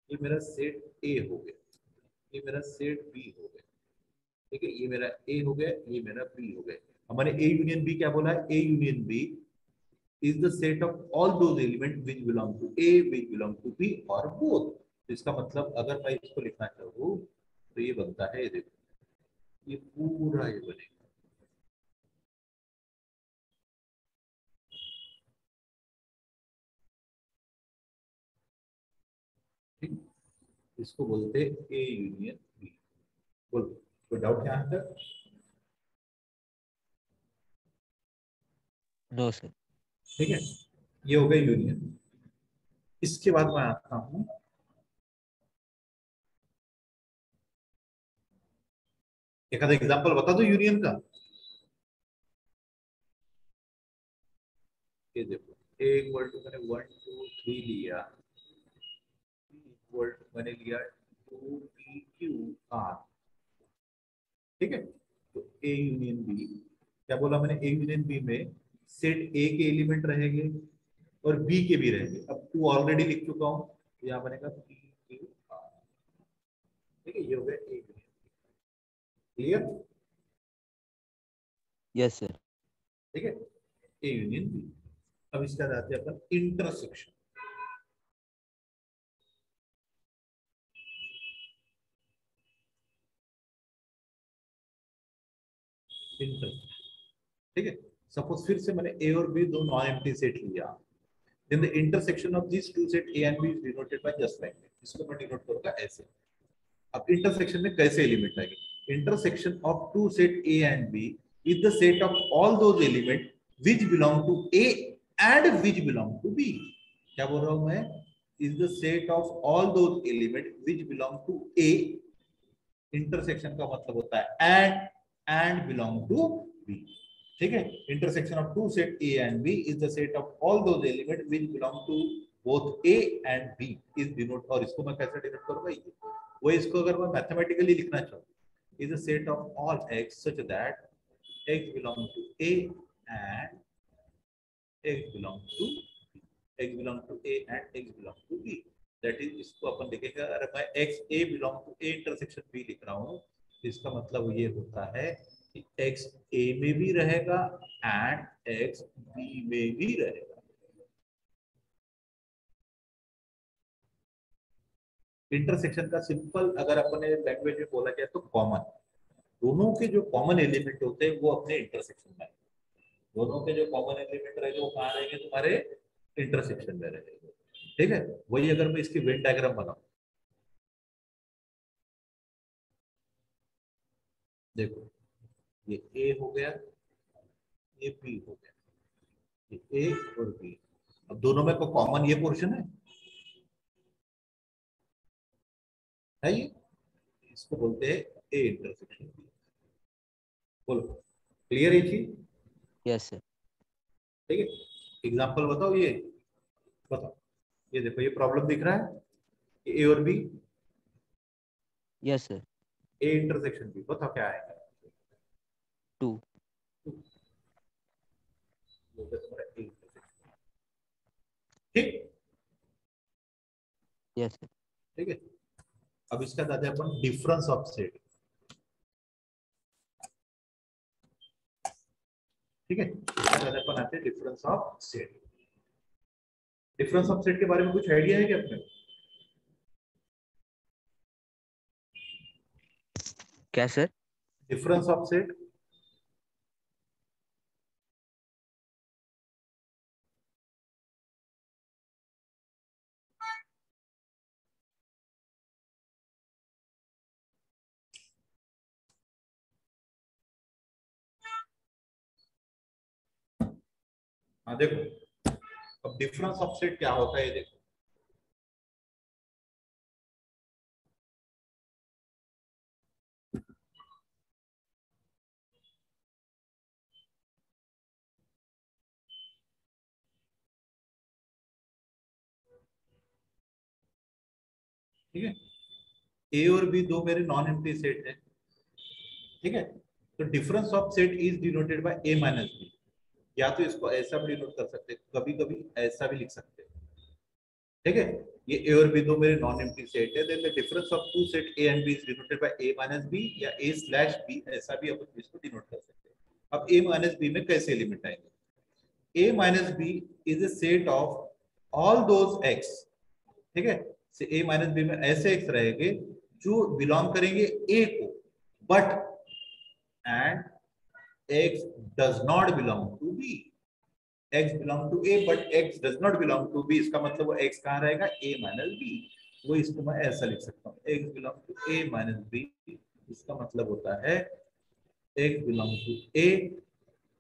ये मेरा सेट ए हो गया। ये मेरा सेट बी हो गया। ठीक है? ये मेरा ए हो गया ये मेरा बी हो गया। हमारे ए यूनियन बी क्या बोला है? A union B is the set of all those element which belong to A, which belong to B or both. तो इसका मतलब अगर मैं इसको लिखना चाहूँ तो ये बनता है देखो। ये पूरा ये बनेगा। इसको बोलते ए यूनियन बी बोलो। कोई डाउट यहाँ तक नो सर ठीक है ये हो गया यूनियन इसके बाद मैं आता हूँ। एक आधा एग्जांपल बता दो यूनियन का। ये देखो ए इक्वल टू मैंने वन टू थ्री लिया। इक्वल टू मैंने लिया टू पी क्यू आर ठीक है? तो ए यूनियन बी क्या बोला मैंने? ए यूनियन बी में सेट ए के एलिमेंट रहेंगे और बी के भी रहेंगे। अब टू ऑलरेडी लिख चुका हूँ। तो यहाँ बनेगा पी क्यू आर ठीक है? ये हो गया A union clear yes sir ठीक है? ए यूनियन बी अब इसका जाते हैं अपन इंटरसेक्शन ठीक है? सपोज़ फिर से मैंने ए और बी दो नॉन एम सेट लिया। In the intersection of this two set A and B denoted by just like इसको मैं डिनोट करूँगा ऐसे। अब इंटरसेक्शन में कैसे एलिमेंट आएँगे? Intersection of two set A and B is the set of all those element which belong to A and which belong to B क्या बोल रहा हूँ मैं? Is the set of all those element which belong to A intersection का मतलब होता है and and belong to B ठीक है? Intersection of two set A and B is the set of all those element which belong to both A and B is denote और इसको मैं कैसे डिनोट करूँगा? ये, वो इसको अगर मैं मैथमेटिकली लिखना चाहूँ is the set of all x such that x belong to A and x belong to x belong to A and x belong to B that is इसको अपन देखेंगे, अगर मैं x A belong to A intersection B लिख रहा हूँ इसका मतलब ये होता है कि x a में भी रहेगा एंड x b में भी रहेगा। इंटरसेक्शन का सिंपल अगर अपने लैंग्वेज में बोला जाए तो कॉमन दोनों के जो कॉमन एलिमेंट होते हैं, वो अपने इंटरसेक्शन में दोनों के जो कॉमन एलिमेंट रहेंगे वो कहाँ रहेंगे? तुम्हारे इंटरसेक्शन में रहेंगे। ठीक है? वही अगर मैं इसकी वेन डायग्राम बनाऊ। देखो ये ए हो गया ये बी हो गया ये ए और बी अब दोनों में को कॉमन ये पोर्शन है। है ये? इसको बोलते हैं ए इंटरसेक्शन बी बोलो क्लियर है चीज़? यस सर ठीक है एग्जांपल बताओ ये बताओ। ये देखो ये प्रॉब्लम दिख रहा है ए और B yes sir A intersection B बताओ क्या आएगा टू. ठीक? यस ठीक है? अब इसका जाते हैं अपन डिफरेंस ऑफ़ सेट ठीक है? इसका अपन आते हैं difference of set difference of set के बारे में कुछ आइडिया है क्या अपने? को? क्या सर? डिफरेंस ऑफ़ सेट देखो, अब डिफरेंस ऑफ़ सेट क्या होता है ये देखो। ठीक है? ए और बी दो मेरे नॉन एम्प्टी सेट है। ठीक है? तो difference of set is denoted by A minus B या तो इसको ऐसा भी डिनोट कर सकते कभी कभी ऐसा भी लिख सकते ठीक है? ये ए और बी दो मेरे नॉन एम्प्टी सेट है then the difference of two set A and B is denoted by A minus B या ए स्लैश बी ऐसा भी अपन इसको डिनोट कर सकते हैं। अब ए माइनस बी में कैसे एलिमेंट आएँगे? A minus B is a set of all those x ठीक है? से ए माइनस बी में ऐसे एक्स रहेंगे जो बिलोंग करेंगे ए को but and x does not belong to b x belong to a but x does not belong to b इसका मतलब वो x कहाँ रहेगा a minus b वो इसको मैं ऐसा लिख सकता हूँ x belong to a minus b इसका मतलब होता है x belong to a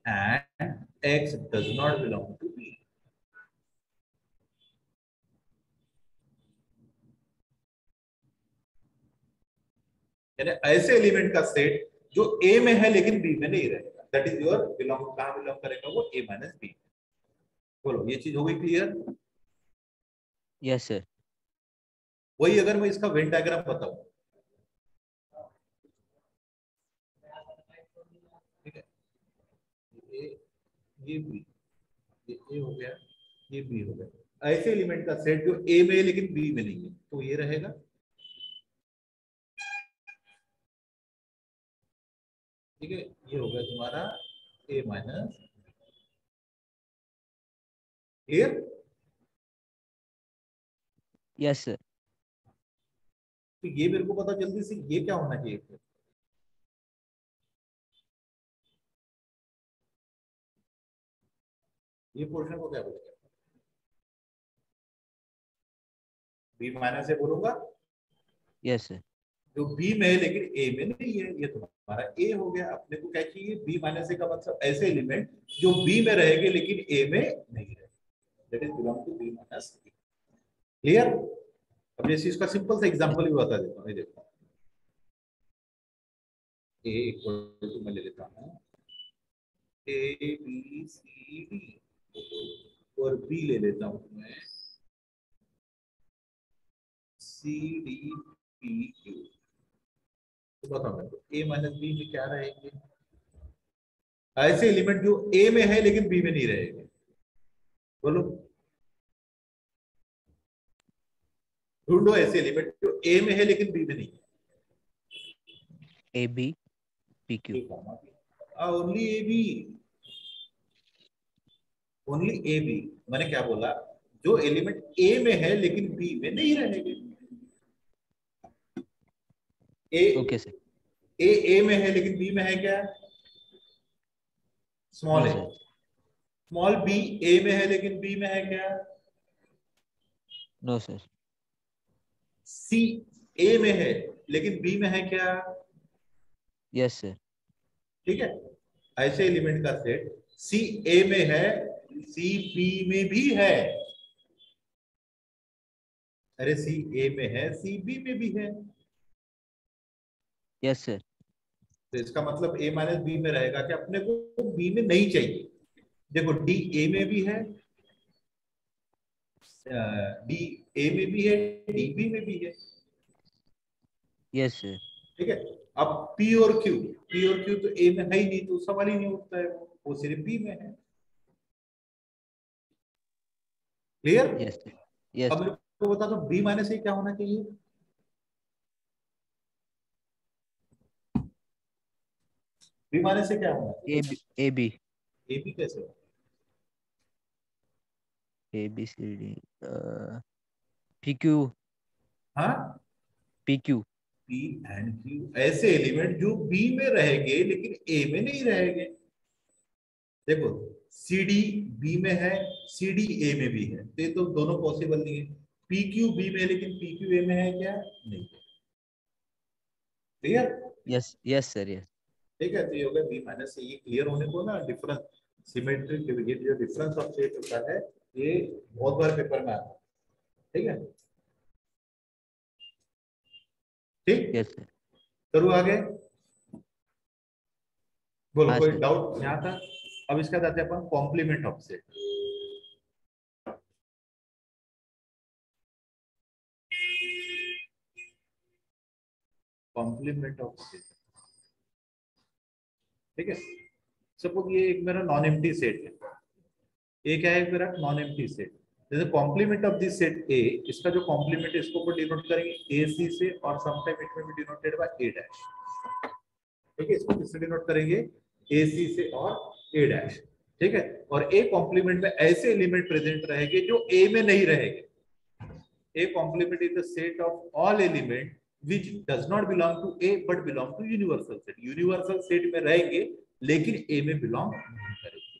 and x does not belong to b यानी ऐसे एलिमेंट का सेट जो ए में है लेकिन बी में नहीं रहेगा। दैट इज़ योर बिलोंग कहाँ बिलोंग करेगा वो ए माइनस बी बोलो ये चीज़ हो गई क्लियर यस सर वही अगर मैं इसका वेन डायग्राम बताऊँ। ठीक है? ये ये बी ये ए हो गया ये बी हो गया। ऐसे एलिमेंट का सेट जो ए में है लेकिन बी में नहीं है तो ये रहेगा? ठीक है ये हो गया तुम्हारा A minus clear yes sir तो ये मेरे को पता जल्दी से ये क्या होना चाहिए फिर? ये पोर्शन को क्या बोलेगा बी माइनस से बोलूँगा? यस सर जो बी में है, लेकिन ए में नहीं है, ये तुम्हारा ए हो गया। अपने को क्या चाहिए बी माइनस ए का मतलब ऐसे एलिमेंट जो बी में रहेंगे, लेकिन ए में नहीं रहेंगे। क्लियर अब जैसे इसका सिंपल सा एग्जांपल भी बता देता हूँ, ये देखो। ए टू मैं ले लेता हूँ। ए बी सी डी और बी ले लेता हूँ मैं। सी डी पी क्यू बताओ मेरे को ए माइनस बी में क्या रहेंगे? ऐसे एलिमेंट जो ए में है लेकिन बी में नहीं रहेंगे। बोलो। ढूंढो ऐसे एलिमेंट जो ए में है लेकिन बी में नहीं है। A B P Q only A B only A B मैंने क्या बोला? जो एलिमेंट ए में है लेकिन बी में नहीं रहेंगे। ए ओके सर ए ए में है लेकिन बी में है क्या? Small A small B A में है लेकिन बी में है क्या? नो सर सी ए में है लेकिन बी में है क्या? यस सर ठीक है? ऐसे एलिमेंट का सेट सी ए में है सी बी में भी है। अरे सी ए में है सी बी में भी है। यस सर तो इसका मतलब ए माइनस बी में रहेगा कि अपने को बी में नहीं चाहिए। देखो डी ए में भी है डी ए में भी है डी बी में भी है। यस सर ठीक है? अब पी और क्यू पी और क्यू तो ए में है ही नहीं तो सवाल ही नहीं उठता है वो। वो सिर्फ़ बी में है। क्लियर यस यस अब मेरे को बता दो बी माइनस ए क्या होना चाहिए? बी? माइनस से क्या होना A B A B. A B कैसे होगा? A B C D P Q. हाँ? P Q. P and Q. ऐसे एलिमेंट जो बी में रहेंगे लेकिन ए में नहीं रहेंगे। देखो सी डी बी में है सी डी ए में भी है। तो ये तो दोनों पॉसिबल नहीं है। पी क्यू बी में लेकिन पी क्यू ए में है क्या? नहीं। Clear? Yes yes sir yes ठीक है तो ये हो गया बी माइनस ये क्लियर होने को ना डिफरेंस सिमेट्रिक ये जो डिफरेंस ऑफ़ सेट होता है ये बहुत बार पेपर में आता है। ठीक है? ठीक? सर करूँ आगे? बोलो हाँ, कोई डाउट यहाँ था। अब इसका जाते हैं अपन complement of set complement of set ठीक है? सपोज़ ये एक मेरा नॉन एम्प्टी सेट है। ये क्या है मेरा? नॉन एम्प्टी सेट जैसे complement of this set A इसका जो कॉम्प्लीमेंट है, इसको ऊपर डिनोट करेंगे ए सी से और sometime it may be denoted by A dash ठीक है? इसको किससे डिनोट करेंगे? ए सी से और ए डैश ठीक है? और ए कॉम्प्लीमेंट में ऐसे एलिमेंट प्रेजेंट रहेंगे जो ए में नहीं रहेंगे। A complement is the set of all element which does not belong to A but belong to universal set universal set में रहेंगे लेकिन ए में बिलोंग नहीं करेंगे।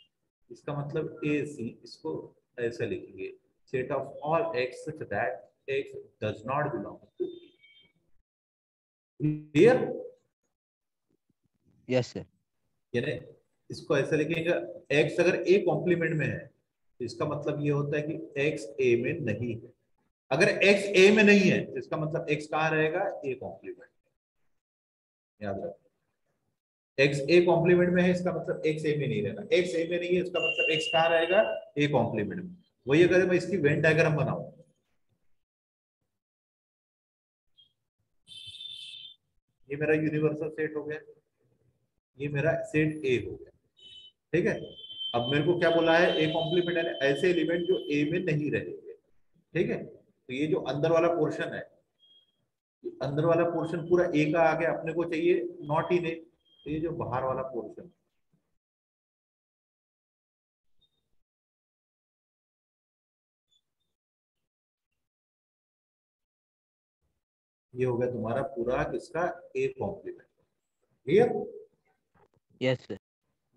इसका मतलब ए सी इसको ऐसा लिखेंगे set of all x such that x does not belong to clear yes sir यानी इसको ऐसा लिखेंगे एक्स अगर ए कॉम्प्लीमेंट में है तो इसका मतलब ये होता है कि एक्स ए में नहीं है। अगर x A में नहीं है तो इसका मतलब x कहाँ रहेगा? A कॉम्प्लीमेंट याद रखो। X A कॉम्प्लीमेंट में है, इसका मतलब x A में नहीं रहेगा x A में नहीं है, इसका मतलब x कहाँ रहेगा? A कॉम्प्लीमेंट में। वही अगर मैं इसकी वेन डायग्राम बनाऊँ। ये मेरा यूनिवर्सल सेट हो गया। ये मेरा सेट ए हो गया। ठीक है? अब मेरे को क्या बोला है? ए कॉम्प्लीमेंट ऐसे एलिमेंट जो ए में नहीं रहेंगे। ठीक है? तो ये जो अंदर वाला पोर्शन है अंदर वाला पोर्शन पूरा ए का आ गया अपने को चाहिए नॉट इन ए तो ये जो बाहर वाला पोर्शन ये हो गया तुम्हारा पूरा किसका? A complement clear yes sir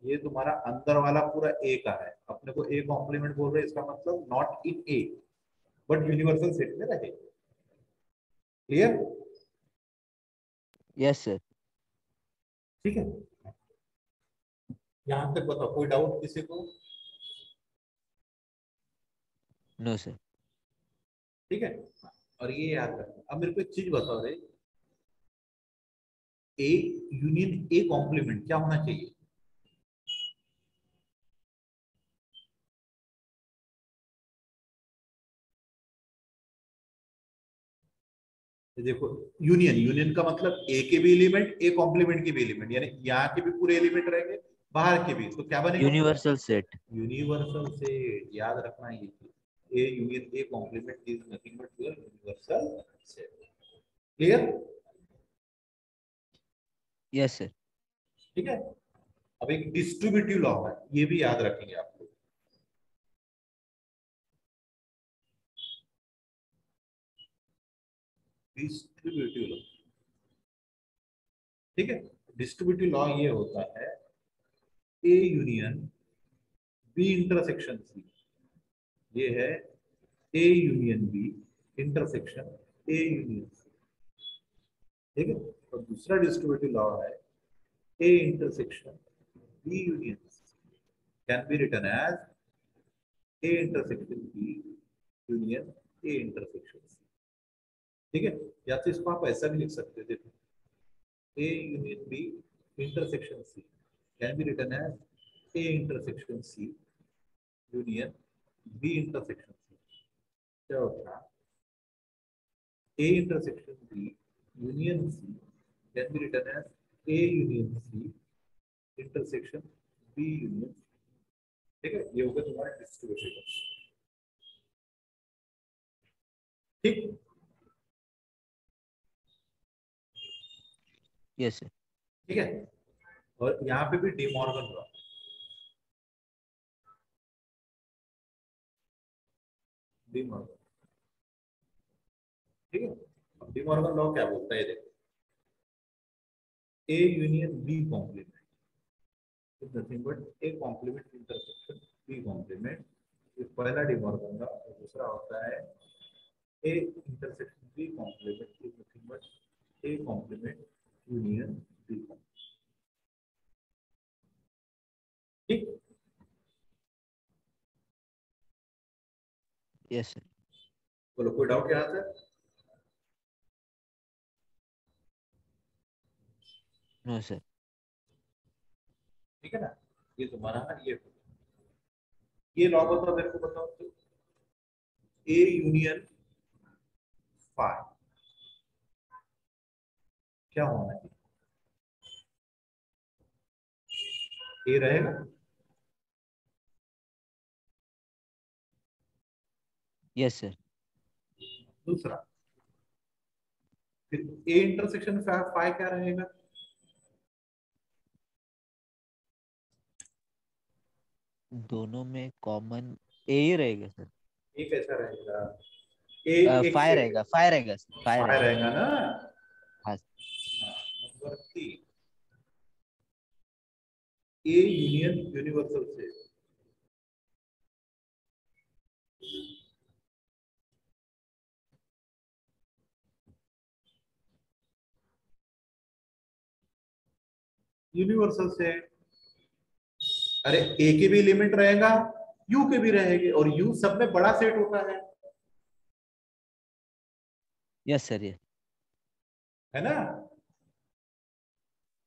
ये तुम्हारा अंदर वाला पूरा ए का है। अपने को ए कॉम्प्लीमेंट बोल रहे हैं इसका मतलब not in A but universal set में रहे। क्लियर यस सर ठीक है। यहाँ तक बताओ कोई डाउट किसी को? नो सर ठीक है। और ये याद रखना अब मेरे को एक चीज़ बताओ रे। ए यूनियन ए कॉम्प्लीमेंट क्या होना चाहिए? देखो यूनियन यूनियन का मतलब ए के भी एलिमेंट ए कॉम्प्लीमेंट के भी एलिमेंट यानी यहाँ के भी पूरे एलिमेंट रहेंगे बाहर के भी तो क्या बनेगा? यूनिवर्सल सेट यूनिवर्सल सेट याद रखना ये A union A complement is nothing but your universal set clear yes sir ठीक है? अब एक डिस्ट्रीब्यूटिव लॉ है ये भी याद रखेंगे आप। डिस्ट्रीब्यूटिव लॉ ठीक है? डिस्ट्रीब्यूटिव लॉ ये होता है A union B intersection C ये है A union B intersection A union C ठीक है? और दूसरा डिस्ट्रीब्यूटिव लॉ है A intersection, B union can be written as A intersection B union A intersection C. ठीक है? या तो इसको आप ऐसा भी लिख सकते थे A union B intersection C can be written है A intersection C union B intersection C क्या होता A intersection B union C can be written है A union C intersection B union ठीक है? ये होगा तुम्हारा डिस्ट्रीब्यूशन ठीक? यस ठीक है? और यहाँ पे भी डी मॉर्गन हुआ ठीक है? क्या बोलता है A union B complement is nothing but A complement intersection B complement पहला डिमॉर्गन का और दूसरा होता है A intersection B complement is nothing but A complement union B complement. ठीक यस सर बोलो कोई डाउट यहाँ से? नो सर ठीक है ना? ये तुम्हारा ये हो गया। ये लॉ बताओ मेरे को बताओ। तो ए यूनियन फाइव क्या होना है? ए रहेगा। यस सर दूसरा। फिर ए इंटरसेक्शन फाइव क्या रहेगा? दोनों में कॉमन ए ही रहेगा सर ए कैसा रहेगा? ए फाइव रहेगा फाइव रहेगा फाइव रहेगा ना। ए यूनियन यूनिवर्सल से यूनिवर्सल से अरे ए के भी लिमिट रहेगा यू के भी रहेंगे और यू सब में बड़ा सेट होता है। यस सर यस है ना?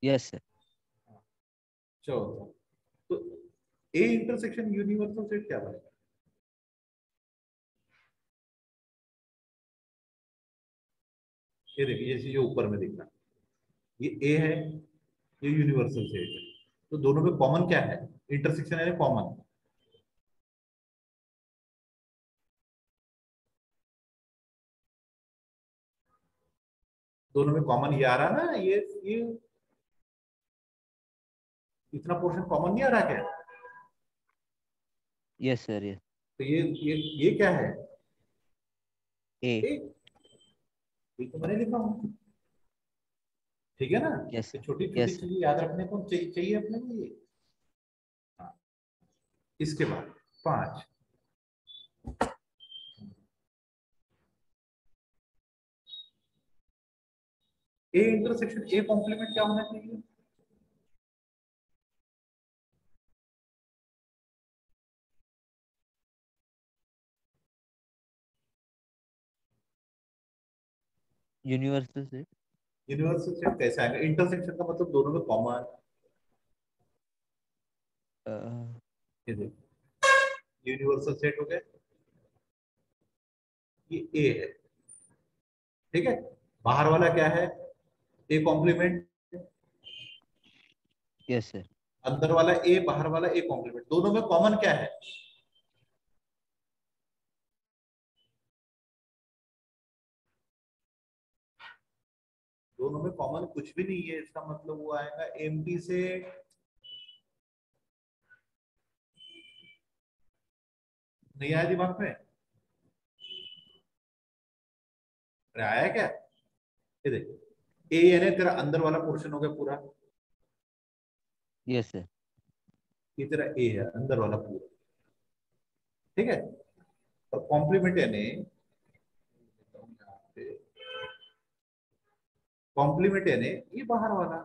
यस सर चलो तो ए इंटरसेक्शन यूनिवर्सल सेट क्या बनेगा? ये देखिए, ये चीज़ ऊपर में दिख रहा ये ए है, ये यूनिवर्सल सेट है। तो दोनों में कॉमन क्या है? इंटरसेक्शन है कॉमन दोनों में कॉमन ये आ रहा ना, ये ये इतना पोर्शन कॉमन नहीं आ रहा क्या? यस सर यस तो ये ये ये क्या है? ए ये तो मैंने लिखा हूँ ठीक है ना? Yes, छोटी छोटी yes. चीज़ें याद रखने को चाहिए चाहिए अपने को ये हाँ। इसके बाद पाँच। ए इंटरसेक्शन ए कॉम्प्लीमेंट क्या होना चाहिए? यूनिवर्सल सेट यूनिवर्सल सेट कैसे आएगा इंटरसेक्शन का मतलब दोनों में कॉमन? यूनिवर्सल सेट हो गया। ये ए है। ठीक है? बाहर वाला क्या है? A complement yes sir. अंदर वाला ए बाहर वाला ए कॉम्प्लीमेंट दोनों में कॉमन क्या है? दोनों में कॉमन कुछ भी नहीं है इसका मतलब वो आएगा एमटी से नहीं आया दिमाग में? अरे आया क्या? ये देख ए यानी तेरा अंदर वाला पोर्शन हो गया पूरा। यस सर ये तेरा ए है अंदर वाला पूरा। ठीक है? और कॉम्प्लीमेंट यानी कॉम्प्लीमेंट यानी ये बाहर वाला।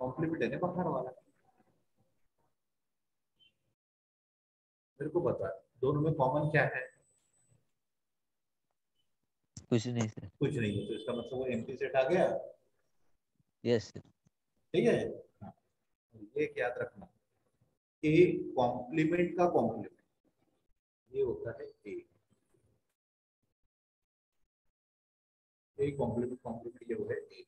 कॉम्प्लीमेंट यानी बाहर वाला। मेरे को बता दोनों में कॉमन क्या है? कुछ नहीं सर कुछ नहीं है तो इसका मतलब वो एम्प्टी सेट आ गया? यस सर ठीक है? हाँ। ये याद रखना। ए कॉम्प्लीमेंट का कॉम्प्लीमेंट ये होता है ए ए कॉम्प्लीमेंट कॉम्प्लीमेंट ये हो है ए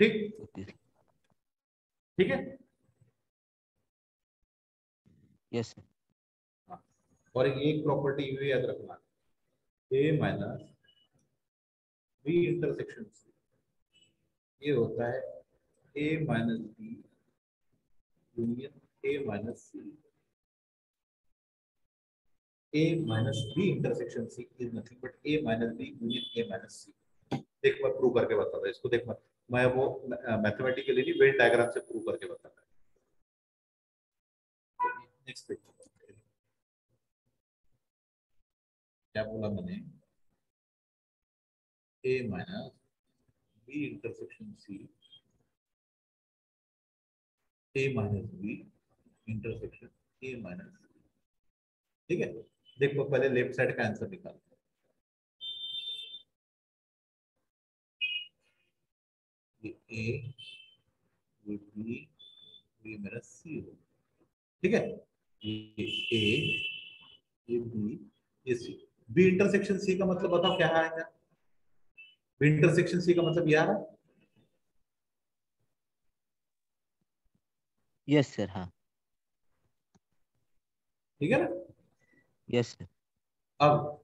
ठीक? ठीक है? यस सर और एक प्रॉपर्टी ये याद रखना. ए माइनस बी इंटरसेक्शन ये होता है A minus B union A minus C A minus B intersection C is nothing but A minus B union A minus C देख मैं प्रूव करके बताता हूँ, इसको देख मैं मैं वो मैथमेटिकली नहीं वेन डायग्राम से प्रूव करके बताता नेक्स्ट पेज क्या बोला मैंने? A minus B intersection C A minus B intersection A minus ठीक है? देखो, पहले लेफ़्ट साइड का आंसर निकाल। ए ये बी ये मेरा सी हो ठीक है? ये ए ये बी ये सी बी इंटरसेक्शन सी का मतलब बताओ, क्या आएगा? बी इंटरसेक्शन सी का मतलब ये आ रहा है? यस सर हाँ। ठीक है ना? यस सर अब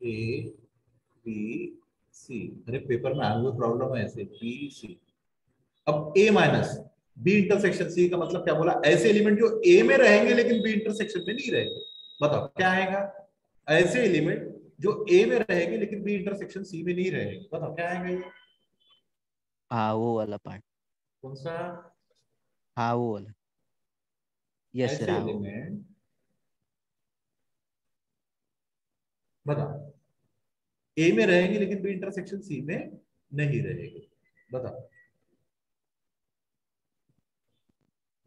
ए बी सी अरे पेपर में आगे प्रॉब्लम है ऐसे। बी सी अब A minus B intersection C का मतलब क्या बोला? ऐसे एलिमेंट जो ए में रहेंगे लेकिन बी इंटरसेक्शन में नहीं रहेंगे। बताओ क्या आएगा? ऐसे एलिमेंट जो ए में रहेगी लेकिन बी इंटरसेक्शन सी में नहीं रहेंगे। बताओ क्या आएगा ये? हाँ वो वाला पार्ट कौन सा? हाँ वो वाला। यस सर बताओ। ए में रहेंगे लेकिन बी इंटरसेक्शन सी में नहीं रहेगी। बताओ।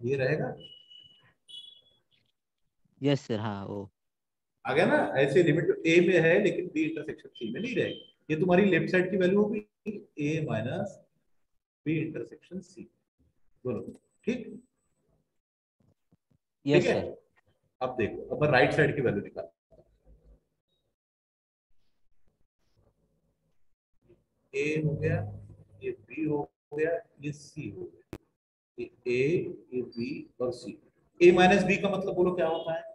ये रहेगा? यस सर हाँ वो। आ गया ना ऐसे लिमिट ए में है लेकिन बी इंटरसेक्शन सी में नहीं रहेगी। ये तुम्हारी लेफ़्ट साइड की वैल्यू होगी A minus B intersection C बोलो ठीक? यस ठीक है? अब देखो अब राइट साइड की वैल्यू निकाल ए हो गया ये बी हो गया ये सी हो गया। ये ए ये बी और सी ए माइनस बी का मतलब बोलो क्या होता है?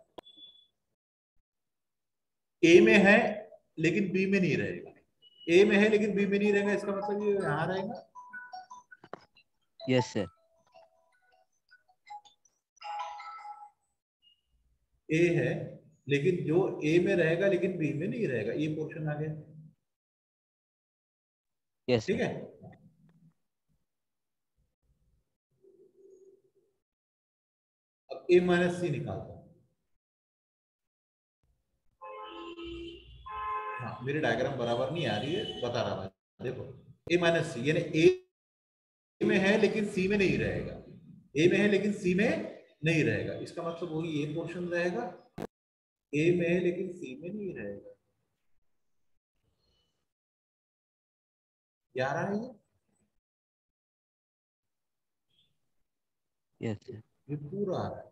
ए में है लेकिन बी में नहीं रहेगा। ए में है लेकिन बी में नहीं रहेगा इसका मतलब ये यहाँ रहेगा? यस सर ए है लेकिन जो ए में रहेगा लेकिन बी में नहीं रहेगा। ये पोर्शन आ गया। यस ठीक है? अब ए माइनस सी निकालता मेरी डायग्राम बराबर नहीं आ रही है बता रहा मैं देखो ए माइनस सी यानी ए में है लेकिन सी में नहीं रहेगा। ए में है लेकिन सी में नहीं रहेगा। इसका मतलब वही ये पोर्शन रहेगा। ए में है लेकिन सी में नहीं रहेगा। क्या रहा है ये? यस ये पूरा आ रहा है।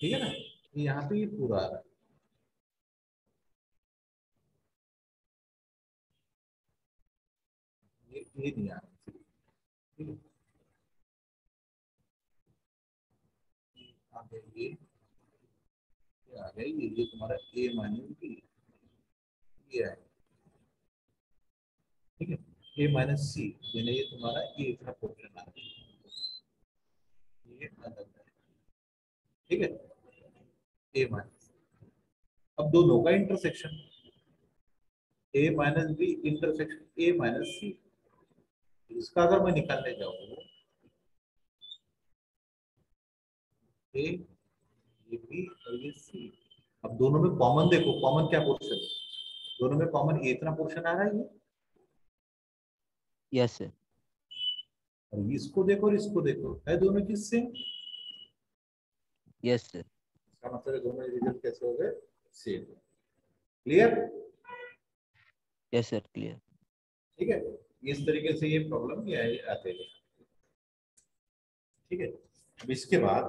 ठीक है ना? यहाँ पे ये पूरा आ रहा है। ये ये नहीं ठीक है ये ये ये तुम्हारा ए माइनस बी ये है ठीक है ए माइनस सी यानी ये तुम्हारा ये इतना पोर्शन आ ये अलग है ठीक है ए माइनस अब दोनों का intersection A minus B intersection A minus C इसका अगर मैं निकालने जाऊँ ए ये बी और ये सी अब दोनों में कॉमन देखो कॉमन क्या पोर्शन है? दोनों में कॉमन ए इतना पोर्शन आ रहा है ये? यस सर और इसको देखो और इसको देखो। है दोनों की सेम यस सर इसका मतलब है दोनों रिज़ल्ट कैसे हो गए? Same clear yes sir clear ठीक है? इस तरीके से ये प्रॉब्लम आए- आते हैं। ठीक है? अब इसके बाद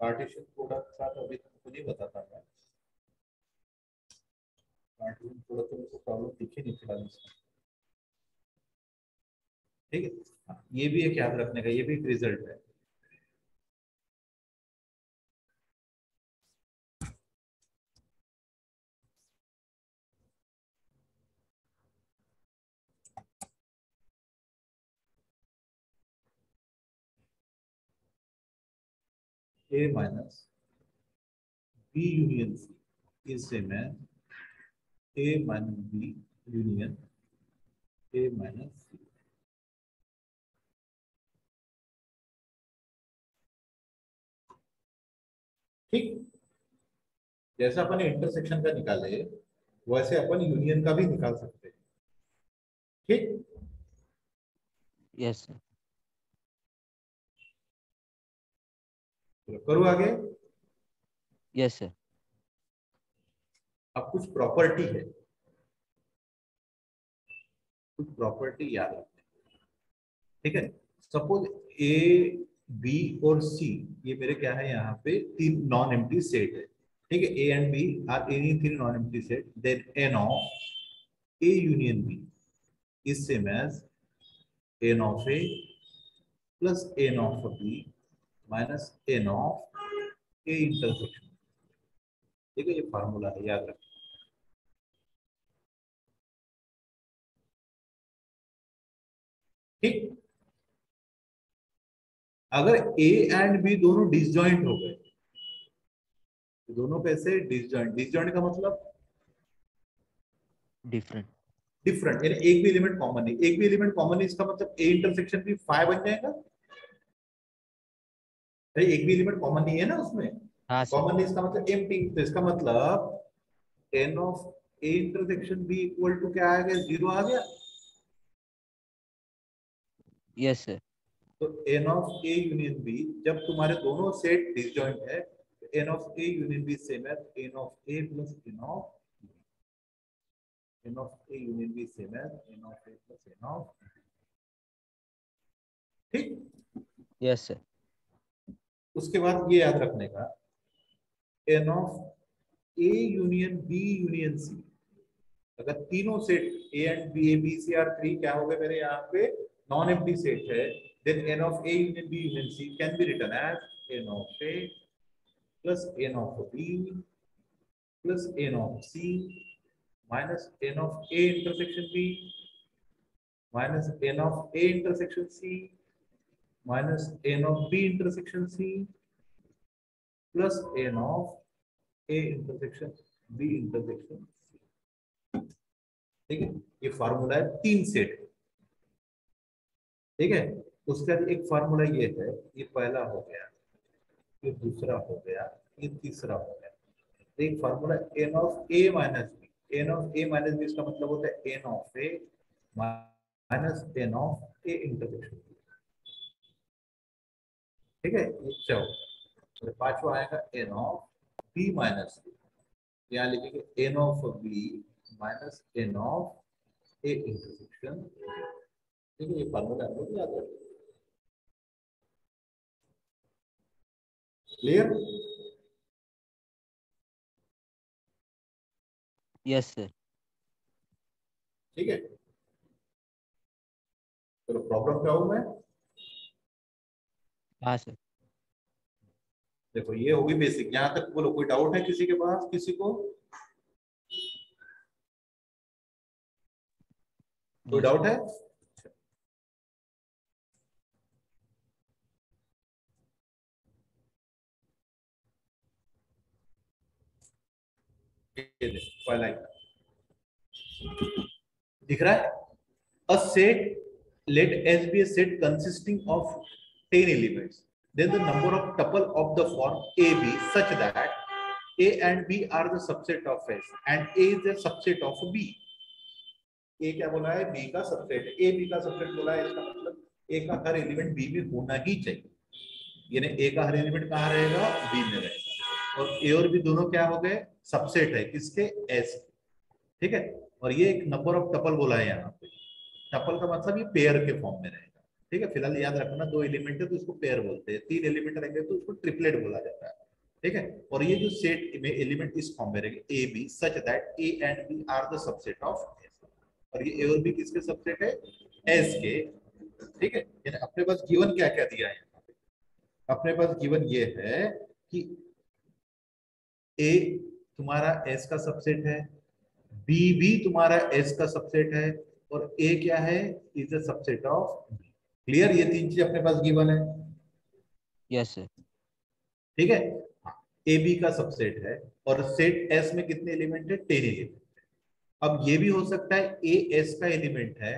पार्टीशन प्रोडक्ट का तो अभी तुमको नहीं बताता मैं पार्टीशन प्रोडक्ट तो प्रॉब्लम दिखे नहीं फ़िलहाल ठीक है? हाँ, ये भी एक याद रखने का ये भी एक रिज़ल्ट है। A minus B union C is same as A minus B union A minus C. ठीक? जैसा अपन इंटरसेक्शन का निकाले, वैसे अपन यूनियन का भी निकाल सकते हैं। ठीक? यस सर करो आगे। यस सर अब कुछ प्रॉपर्टी है। कुछ प्रॉपर्टी याद रखते ठीक है? सपोज़ ए बी और सी ये मेरे क्या है यहाँ पे? तीन नॉन एम्प्टी सेट है। ठीक है? A and B are any three non empty set then n of A union B is same as n of A plus n of B minus n of A intersection. ठीक है ये formula है याद रखिए ठीक? अगर A and B दोनों disjoint हो गए तो दोनों कैसे डिसजॉइंट डिसजॉइंट का मतलब? डिफरेंट डिफरेंट यानी एक भी एलिमेंट कॉमन नहीं। एक भी एलिमेंट कॉमन नहीं इसका मतलब ए इंटरसेक्शन भी फाइव बन जाएगा अरे एक भी एलिमेंट कॉमन नहीं है ना उसमें? हाँ कॉमन नहीं इसका मतलब एम्प्टी तो इसका मतलब n of A intersection B equal to क्या आ गया? ज़ीरो आ गया? यस सर तो n of A union B जब तुम्हारे दोनों सेट डिसजॉइंट है n of a union b same as n of a plus n b. n of a union b same as n of a plus n b. ठीक? Yes sir उसके बाद ये याद रखने का n of a union b union c अगर तीनों set a and b a b c are three क्या हो गए मेरे यहाँ पे नॉन एम्प्टी सेट है then n of a union b union c can be written as n of a plus n of b plus n of c minus n of a intersection b minus n of a intersection c minus n of b intersection c plus n of a intersection b intersection c. ठीक है? ये formula है तीन set ठीक है? उसके बाद एक फार्मूला ये है, ये पहला हो गया, ये दूसरा हो गया, ये तीसरा हो गया. तो एक formula N of A minus B N of A minus B इसका मतलब होता है N of A minus N of A intersection ठीक है? चलो तो पांचवा आएगा एन ऑफ़ बी माइनस यहाँ लिखेंगे N of B minus N of A intersection ठीक है ये फार्मूला हम लोग याद रखेंगे क्लियर यस सर ठीक है? चलो प्रॉब्लम क्या हूँ मैं हाँ सर। देखो, ये होगी बेसिक यहाँ तक बोलो, कोई डाउट है किसी के पास, किसी को? कोई डाउट है? देखो रहा है? A set let S be a set consisting of 10 elements. Then the number of tuple of the form ab such that a and b are the subset of s and a is the subset of b. A क्या बोला है? B का subset a, b का subset बोला है? इसका मतलब a का हर एलिमेंट b में होना ही चाहिए। यानी a का हर एलिमेंट कहाँ रहेगा? B में रहेगा। और a और b दोनों क्या हो गए? सबसेट है। किसके? S ठीक है? और ये एक नंबर ऑफ़ टपल बोला है यहाँ पे। टपल का मतलब ये पेयर के फॉर्म में रहेगा। ठीक है, फ़िलहाल याद रखना, दो एलिमेंट है तो उसको पेयर बोलते हैं, तीन एलिमेंट रहेंगे तो उसको ट्रिपलेट बोला जाता है, ठीक है? और ये जो सेट में एलिमेंट इस फॉर्म में रहेंगे A B such that A and B are the subset of S और ये ए और बी किसके सबसेट है? एस के, ठीक है? यानी अपने पास गिवन क्या क्या दिया है अपने पास गिवन ये है कि ए तुम्हारा एस का सबसेट है बी भी तुम्हारा एस का सबसेट है, और ए क्या है? Is the subset of B clear ये तीन चीज़ अपने पास गिवन है। यस सर ठीक है? ए बी का सबसेट है और सेट एस में कितने एलिमेंट है? टेन एलिमेंट अब ये भी हो सकता है ए एस का एलिमेंट है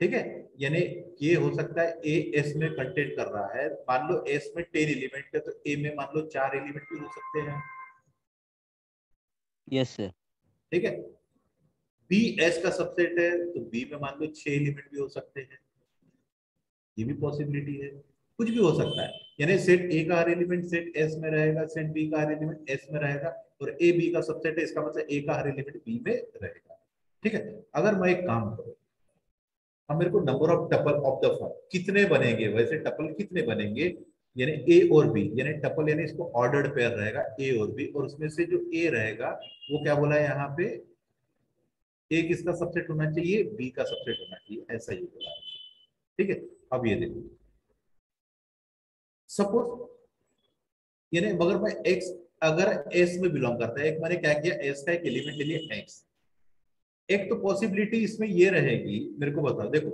ठीक है? यानी ये हो सकता है ए एस में कंटेंट कर रहा है। मान लो एस में टेन एलिमेंट है तो ए में मान लो चार एलिमेंट भी हो सकते हैं। यस सर ठीक है? बी एस का सबसेट है तो बी में मान लो छह एलिमेंट भी हो सकते हैं। ये भी पॉसिबिलिटी है। कुछ भी हो सकता है। यानी सेट ए का हर एलिमेंट सेट एस में रहेगा सेट बी का हर एलिमेंट एस में रहेगा और ए बी का सबसेट है, इसका मतलब ए का हर एलिमेंट बी में रहेगा। ठीक है? अगर मैं एक काम करूँ, अब मेरे को number of tuple of the form कितने बनेंगे? वैसे टपल कितने बनेंगे? यानी ए और बी यानी टपल यानी इसको ऑर्डर्ड पेयर रहेगा ए और बी और उसमें से जो ए रहेगा, वो क्या बोला है यहाँ पे? ए किसका सबसेट होना चाहिए? बी का सबसेट होना चाहिए। ऐसा ही बोला है। ठीक है? अब ये देखो। सपोज़ यानी मगर मैं एक्स अगर एस में बिलोंग करता है, एक मैंने क्या किया? एस का एक एलिमेंट ले लिया एक्स एक तो पॉसिबिलिटी इसमें ये रहेगी, मेरे को बताओ, देखो,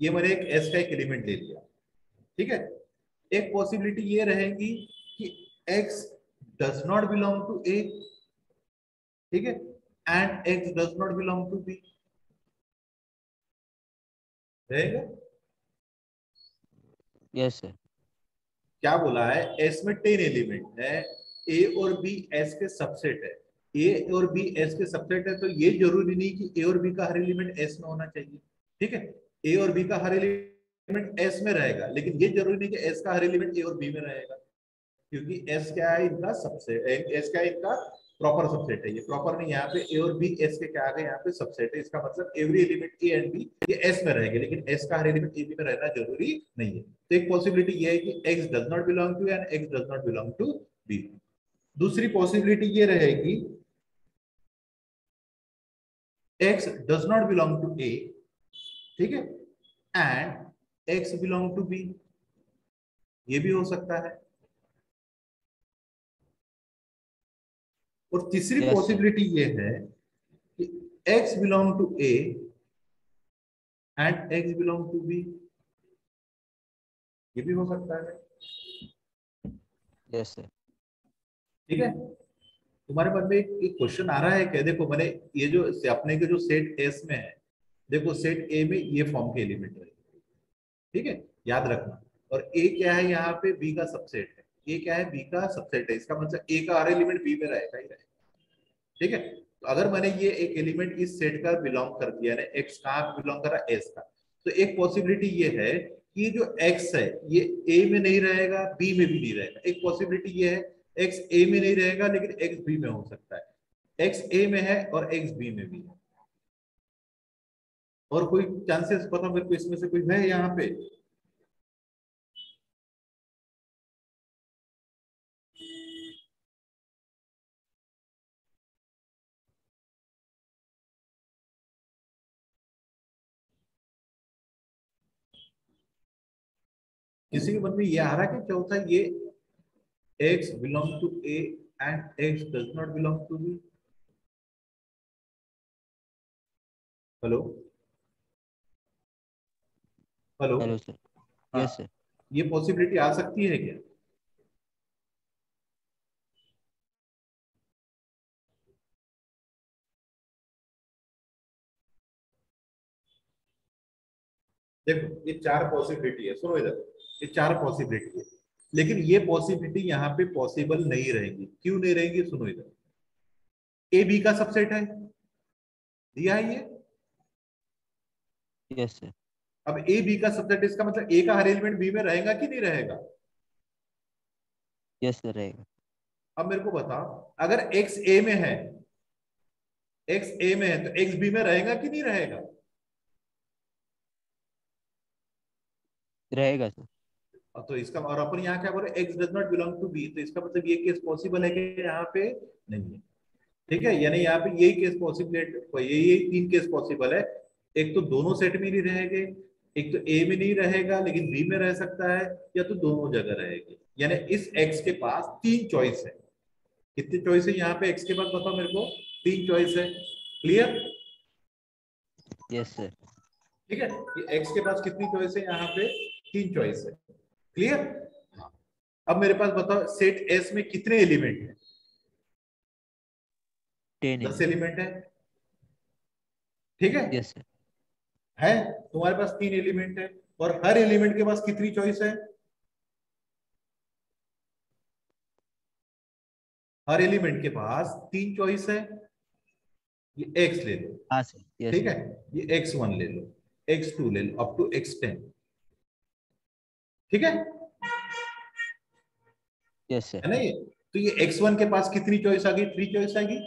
ये मैंने एक एस का एक एलिमेंट ले लिया, ठीक है? एक पॉसिबिलिटी ये रहेगी कि x does not belong to A ठीक है? And x does not belong to B रहेगा? यस सर क्या बोला है? S में टेन एलिमेंट है। A और b s के सबसेट है। A और b s के सबसेट है तो ये ज़रूरी नहीं कि ए और बी का हर एलिमेंट एस में होना चाहिए। ठीक है? ए और बी का हर एलिमेंट एस में रहेगा, लेकिन ये ज़रूरी नहीं कि एस का हर एलिमेंट ए और बी में रहेगा, क्योंकि एस क्या है? इनका सबसेट एस क्या है? इनका प्रॉपर सबसेट है। ये प्रॉपर नहीं, यहाँ पे ए और बी एस के क्या आ गए? यहाँ पे सबसेट है। इसका मतलब every element A and B ये एस में रहेंगे, लेकिन एस का हर एलिमेंट ए बी में रहना ज़रूरी नहीं है। तो एक पॉसिबिलिटी ये है कि X does not belong to and X does not belong to B दूसरी पॉसिबिलिटी ये रहेगी X does not belong to A ठीक है? And X belong to B ये भी हो सकता है। और तीसरी Yes, पॉसिबिलिटी ये है कि x belong to a and x belong to b. ये भी हो सकता है। यस सर ठीक है? तुम्हारे मन में एक, एक क्वेश्चन आ रहा है क्या? देखो मैंने ये जो अपने के जो सेट एस में है देखो सेट ए में ये फॉर्म के एलिमेंट है ठीक है? याद रखना। और ए क्या है यहाँ पे? बी का सबसेट है। ए क्या है? बी का सबसेट है। इसका मतलब ए का हर एलिमेंट बी में रहेगा ही रहेगा। ठीक है? तो अगर मैंने ये एक एलिमेंट इस सेट का बिलोंग कर दिया ना एक्स कहाँ बिलोंग कर रहा एस का। तो एक पॉसिबिलिटी ये है कि जो एक्स है, ये ए में नहीं रहेगा बी में भी नहीं रहेगा। एक पॉसिबिलिटी ये है एक्स ए में नहीं रहेगा, लेकिन एक्स बी में हो सकता है। एक्स ए में है और एक्स बी में भी है। और कोई चांसेस पता मेरे को इसमें से कोई है यहाँ पे? किसी के मन में ये आ रहा है कि चौथा ये x belong to a and x does not belong to b? Hello hello hello sir हाँ। यस सर ये पॉसिबिलिटी आ सकती है क्या? देखो ये चार पॉसिबिलिटी है सुनो इधर ये चार पॉसिबिलिटी है। लेकिन ये पॉसिबिलिटी यहाँ पे पॉसिबल नहीं रहेगी। क्यों नहीं रहेगी सुनो इधर। ए बी का सबसेट है। दिया है ये? यस सर अब ए बी का सबसेट इसका मतलब ए का हर एलिमेंट बी में रहेगा कि नहीं रहेगा? यस सर रहेगा। अब मेरे को बताओ अगर एक्स ए में है एक्स ए में है तो एक्स बी में रहेगा कि नहीं रहेगा? रहेगा सर। अब तो इसका और अपन यहाँ क्या बोले X does not belong to B तो इसका मतलब ये केस पॉसिबल है कि यहाँ पे नहीं है। ठीक है यानी यहाँ पे यही केस पॉसिबल यही यही तीन केस पॉसिबल है। एक तो दोनों सेट में नहीं रहेंगे एक तो ए में नहीं रहेगा लेकिन बी में रह सकता है या तो दोनों जगह रहेगी। यानी इस एक्स के पास तीन चॉइस है। कितनी चॉइस है यहाँ पे? एक्स के पास बताओ मेरे को तीन चॉइस है। क्लियर यस सर ठीक है एक्स के पास कितनी चॉइस है यहाँ पे? तीन चॉइस है। क्लियर अब मेरे पास बताओ सेट एस में कितने एलिमेंट है? दस एलिमेंट है? ठीक है? यस सर है? तुम्हारे पास तीन एलिमेंट है और हर एलिमेंट के पास कितनी चॉइस है? हर एलिमेंट के पास तीन चॉइस है। ये एक्स ले लो। हाँ सर ठीक है? ये एक्स वन ले लो। एक्स टू ले लो। अप टू एक्स टेन ठीक है? यस सर है ना ये? तो ये एक्स वन के पास कितनी चॉइस आ गई? थ्री चॉइस आ गई?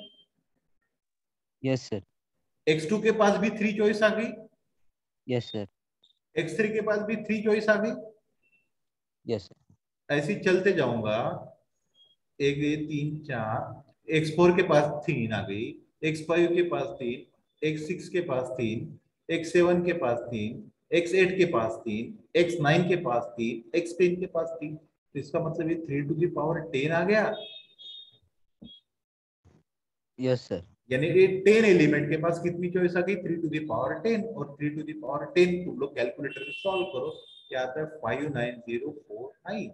यस सर एक्स टू के पास भी थ्री चॉइस आ गई? यस सर एक्स थ्री के पास भी थ्री चॉइस आ गई? यस सर ऐसे चलते जाऊँगा। एक ये तीन चार। एक्स फोर के पास तीन आ गई। एक्स फाइव के पास तीन। एक्स सिक्स के पास तीन। एक्स सेवन के पास तीन। एक्स एट के पास तीन एक्स नाइन के पास तीन एक्स टेन के पास तीन। तो इसका मतलब ये three to the power ten आ गया? यस सर यानी ये टेन एलिमेंट के पास कितनी चॉइस आ गई? Three to the power ten और three to the power ten तुम लोग कैलकुलेटर में सॉल्व करो क्या आता है? Five nine zero four nine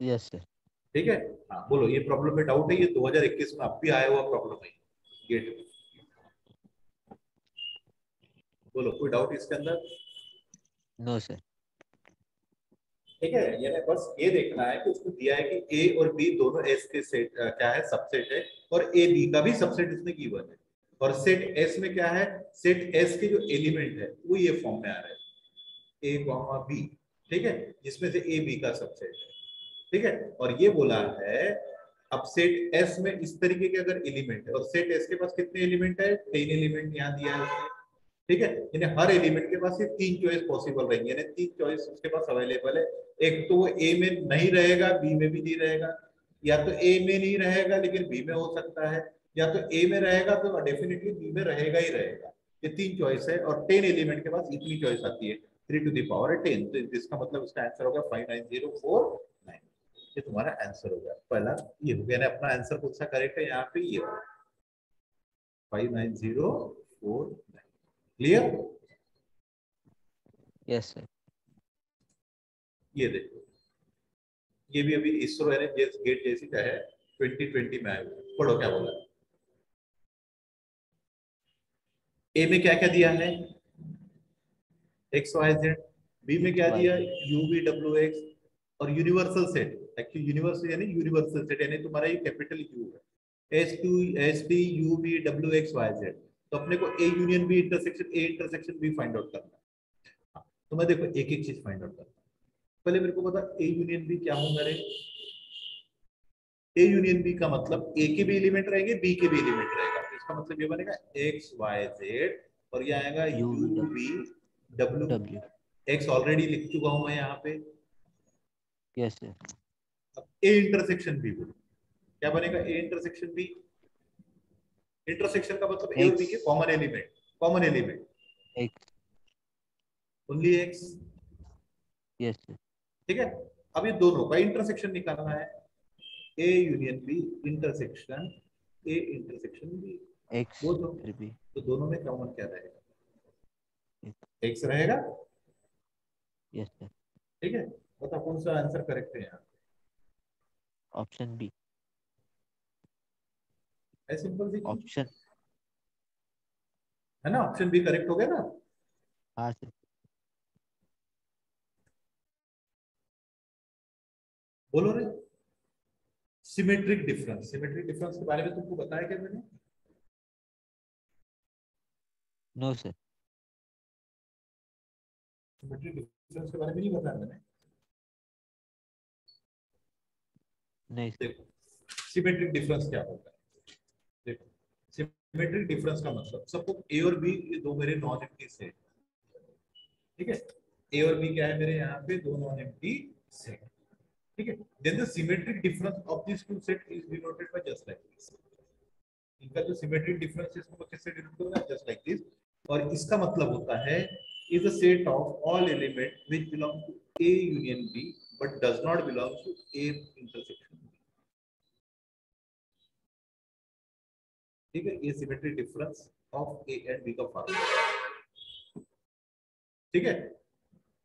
yes sir ठीक है? हाँ बोलो ये प्रॉब्लम में डाउट है ये 2021 में अब भी आया हुआ प्रॉब्लम है। गेट बोलो कोई डाउट इसके अंदर? नो सर ठीक है यानी बस ये देखना है कि उसको दिया है कि ए और बी दोनों एस के सेट क्या है? सबसेट है और ए बी का भी सबसेट इसमें गिवन है। और सेट एस में क्या है? सेट एस के जो एलिमेंट है वो ये फॉर्म में आ रहे हैं। ए बी ठीक है? जिसमें से ए बी का सबसेट है। ठीक है? और ये बोला है, अब सेट एस में इस तरीके के अगर एलिमेंट है, और सेट एस के पास कितने एलिमेंट है? तीन एलिमेंट यहाँ दिया है। ठीक है? हर एलिमेंट के पास ये तीन चॉइस पॉसिबल रहेंगे। यानी तीन चॉइस उसके पास अवेलेबल है। एक तो वो ए में नहीं रहेगा बी में भी नहीं रहेगा। या तो ए में नहीं रहेगा, लेकिन बी में हो सकता है। या तो ए में रहेगा तो डेफिनेटली बी में रहेगा ही रहेगा। ये तीन चॉइस है, और टेन एलिमेंट के पास इतनी चॉइस आती है। थ्री टू दावर टेन तो इसका मतलब इसका आंसर होगा five nine zero four nine ये तुम्हारा आंसर हो गया। पहला ये हो गया अपना आंसर कौन सा करेक्ट है? यहाँ पे ये five nine zero four nine clear yes sir ये देखो। ये भी अभी इसरो गेट जैसी का है 2020 में आया पढ़ो क्या बोला। ए में क्या क्या दिया है? एक्स वाई जेड बी में क्या दिया? यू वी डब्ल्यू एक्स और यूनिवर्सल सेट एक्चुअली यूनिवर्सल यानी यूनिवर्सल सेट यानी तुम्हारा ये कैपिटल यू है। S to S T U V W X Y Z तो अपने को A union B intersection A intersection B find out करना है। तो मैं देखो एक एक चीज़ फाइंड आउट करता पहले मेरे को पता ए यूनियन बी क्या होगा रे ए यूनियन बी का मतलब ए के भी एलिमेंट रहेंगे बी के भी एलिमेंट रहेगा। तो इसका मतलब ये बनेगा एक्स वाई जेड और ये आएगा U B W X already लिख चुका हूँ मैं यहाँ पे। यस अब ए इंटरसेक्शन बी बोलो। क्या बनेगा ए इंटरसेक्शन बी इंटरसेक्शन का मतलब ए और बी के common element common element only X yes sir ठीक है? अब ये दोनों का इंटरसेक्शन निकालना है। A union B intersection A intersection B X वो दो फिर भी तो दोनों में कॉमन क्या रहेगा? एक्स रहेगा? यस सर ठीक है? बता कौन सा आंसर करेक्ट है यहाँ? Option B. ऐसे सिंपल सी चीज़। ऑप्शन। है ना? ऑप्शन बी करेक्ट हो गया ना? हाँ सर बोलो रे। Symmetric difference. सिमेट्रिक डिफरेंस के बारे में तुमको बताया क्या मैंने? नो सर सिमेट्रिक डिफरेंस के बारे में नहीं बताया मैंने। देखो सिमेट्रिक डिफरेंस क्या होता है? सिमेट्रिक डिफरेंस का मतलब सपोज़ ए और बी ये दो मेरे नॉन सेट ठीक है? ए और बी क्या है मेरे यहाँ पे? दो नॉन सेट ठीक है? Then the symmetric difference of this two set is denoted by just like this इनका जो सिमेट्रिक डिफरेंस है, इसको किससे डिनोट करूँगा जस्ट लाइक दिस और इसका मतलब होता है, is a set of all element which belong to A union B, but does not belong to A intersection ठीक है? ये symmetric difference of A and B का फॉर्मूला ठीक है?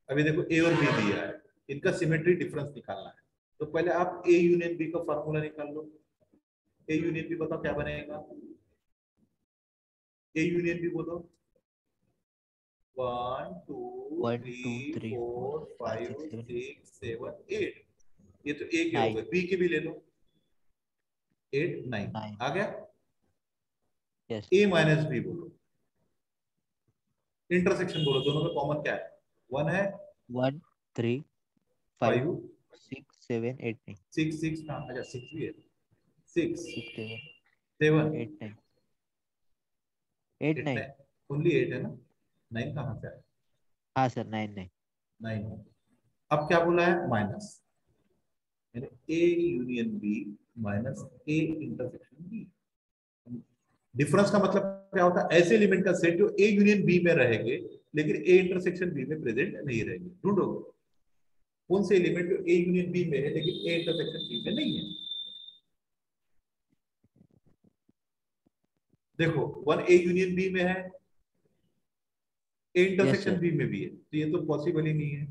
अभी देखो ए और बी दिया है। इनका सिमेट्रिक डिफरेंस निकालना है। तो पहले आप ए यूनियन बी का फॉर्मूला निकाल लो। ए यूनियन बी बताओ क्या बनेगा? ए यूनियन बी बोलो। One two three four five six seven eight ये तो ए के हो गए। बी के भी ले लो। एट नाइन आ गया? ए माइनस बी बोलो। इंटरसेक्शन बोलो दोनों में कॉमन क्या है? वन है? One three five six seven eight nine six six हाँ अच्छा सिक्स भी है। Six seven eight nine eight nine only eight है ना? नाइन कहाँ से आया? हाँ सर नाइन नाइन नाइन अब क्या बोला है? Minus A union B minus A intersection difference का मतलब क्या होता है? ऐसे एलिमेंट का सेट जो ए यूनियन बी में रहेंगे लेकिन ए इंटरसेक्शन बी में प्रेजेंट नहीं रहेंगे। ढूंढो। कौन से एलिमेंट जो ए यूनियन बी में है लेकिन ए इंटरसेक्शन बी में नहीं है? देखो वन ए यूनियन बी में है ए इंटरसेक्शन बी में भी है। तो ये तो पॉसिबल ही नहीं है।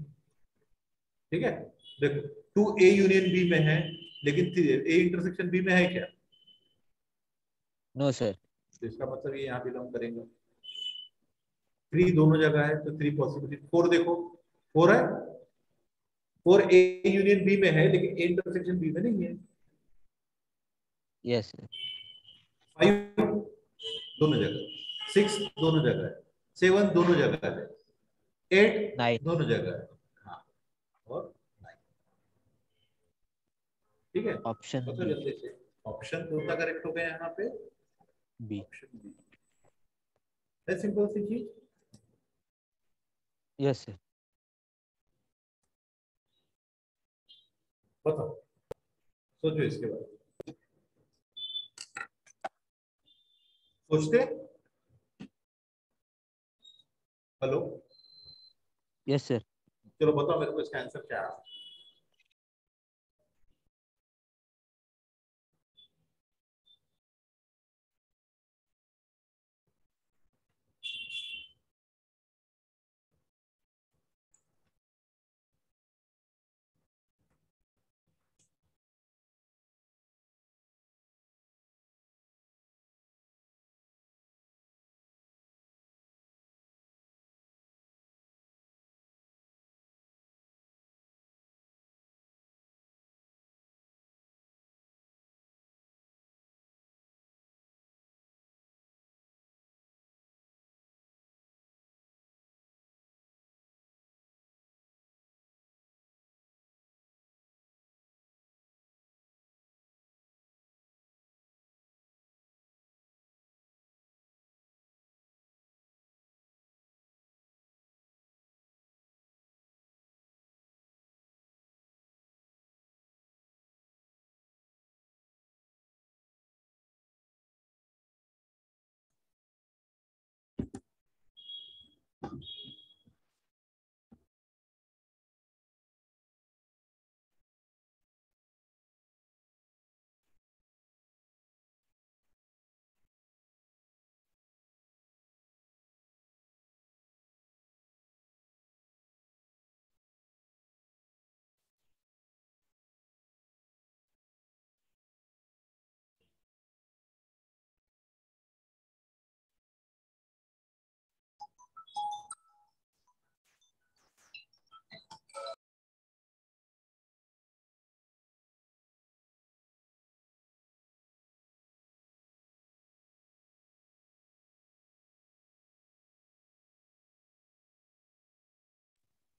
ठीक है? देखो टू ए यूनियन बी में है लेकिन ए इंटरसेक्शन बी में है क्या? नो सर तो इसका मतलब ये यहाँ बिलोंग करेंगे। थ्री दोनों जगह है तो थ्री पॉसिबिलिटी फोर देखो। फोर है। फोर ए यूनियन बी में है लेकिन ए इंटरसेक्शन बी में नहीं है। यस फाइव दोनों जगह। सिक्स दोनों जगह है। सेवन दोनों जगह है। एट नाइन दोनों जगह है। हाँ। और नाइन ठीक है? ऑप्शन से। ऑप्शन कौन सा करेक्ट हो गया यहाँ पे। बी सिंपल सी चीज़ यस सर बताओ सोचो इसके बारे सोचते हेलो यस सर चलो बताओ मेरे को इसका आंसर क्या है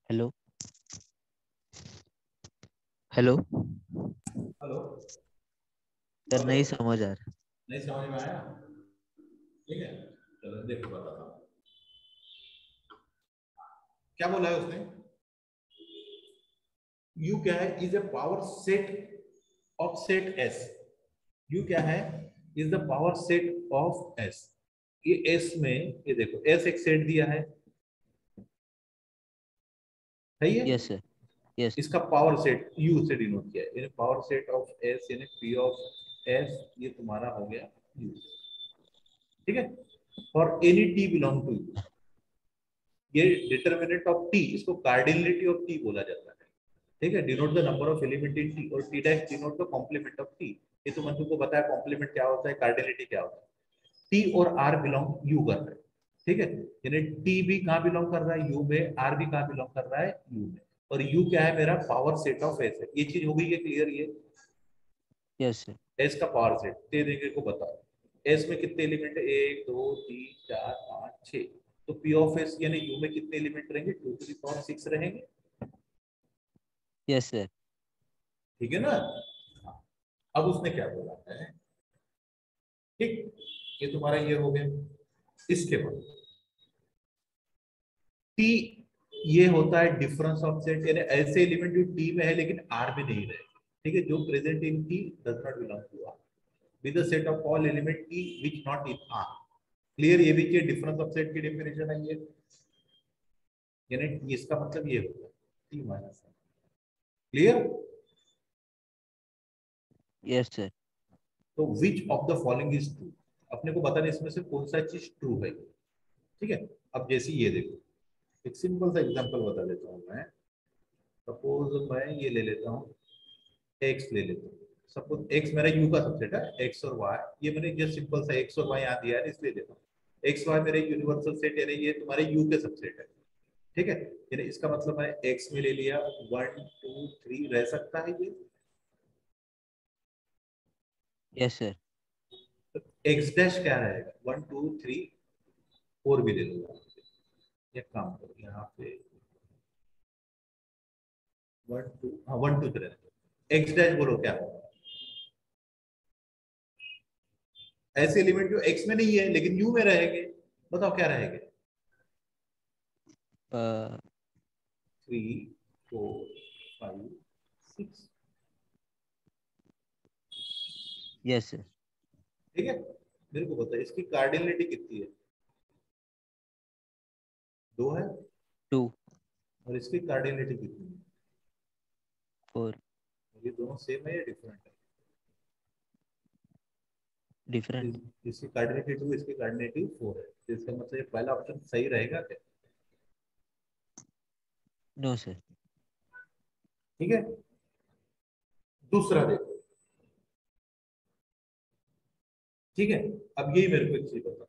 हेलो हेलो हेलो सर नहीं समझ आ रहा। नहीं समझ में आया? ठीक है चलो देखो बताता हूँ। क्या बोला है उसने? यू क्या है? Is a power set of set S U क्या है? Is the power set of S ये एस में ये देखो एस एक सेट दिया है। है ये? यस सर यस इसका पावर सेट यू से डिनोट किया है पावर सेट ऑफ़ एस यानी पी ऑफ़ एस ये तुम्हारा हो गया यू ठीक है? For any T belong to U ये डिटर्मिनेंट ऑफ़ टी इसको कार्डिनलिटी ऑफ़ टी बोला जाता है। ठीक है? Denote the number of element in T और T dash denote the complement of T ये तो मैं तुमको बताया कॉम्प्लीमेंट क्या होता है कार्डिनलिटी क्या होता है। टी और आर बिलोंग यू कर रहे हैं। ठीक है? यानी टी भी कहाँ बिलोंग कर रहा है? यू में। आर भी कहाँ बिलोंग कर रहा है? यू में। और यू क्या है मेरा? पावर सेट ऑफ़ एस है। ये चीज़ हो गई है क्लियर ये? यस सर एस का पावर सेट दे देंगे को बताओ। एस में कितने एलिमेंट है? एक दो तीन चार पाँच छह। तो पी ऑफ़ एस यानी यू में कितने एलिमेंट रहेंगे? टू टू पावर सिक्स रहेंगे? यस सर ठीक है ना? हाँ। अब उसने क्या बोला है? ठीक। ये तुम्हारा ये हो गया। इसके बाद। टी ये होता है डिफरेंस ऑफ़ सेट यानी ऐसे एलिमेंट जो टी में है लेकिन आर में नहीं रहे। ठीक है जो present in T does not belong to R with the set of all element T which not in R clear ये भी कि डिफरेंस ऑफ़ सेट की डेफिनेशन है ये। यानी इसका मतलब ये होगा T minus clear yes sir तो which of the following is true अपने को बताना इसमें से कौन सा चीज़ ट्रू है ठीक है? अब जैसे ये देखो। एक सिंपल सा एग्जांपल बता देता हूँ मैं। सपोज़ मैं ये ले लेता हूँ एक्स ले लेता हूँ। सपोज़ एक्स मेरा यू का सबसेट है एक्स और वाई ये मैंने जस्ट सिंपल सा एक्स और वाई यहाँ दिया है इसलिए लेता हूँ। एक्स वाई मेरे यूनिवर्सल सेट यानी ये तुम्हारे यू के सबसेट है। ठीक है? यानी इसका मतलब है एक्स में ले लिया वन टू थ्री रह सकता है ये? यस सर एक्स डैश क्या रहेगा वन टू थ्री फोर भी ले लूँगा। एक काम करो यहाँ पे वन टू हाँ one two three X dash बोलो क्या? होगा ऐसे एलिमेंट जो एक्स में नहीं है लेकिन यू में रहेंगे बताओ क्या रहेंगे? Three four five six yes sir ठीक है? मेरे को बताइए इसकी कार्डिनलिटी कितनी है? दो है? टू। और इसकी कार्डिनलिटी कितनी है? फोर। ये दोनों सेम है या डिफरेंट है? डिफरेंट इसकी कार्डिनेटिव टू इसकी कार्डिनेटिव फोर है। तो इसका मतलब ये पहला ऑप्शन सही रहेगा क्या? नो सर ठीक है? दूसरा देखो। ठीक है? अब यही मेरे को एक चीज़ बता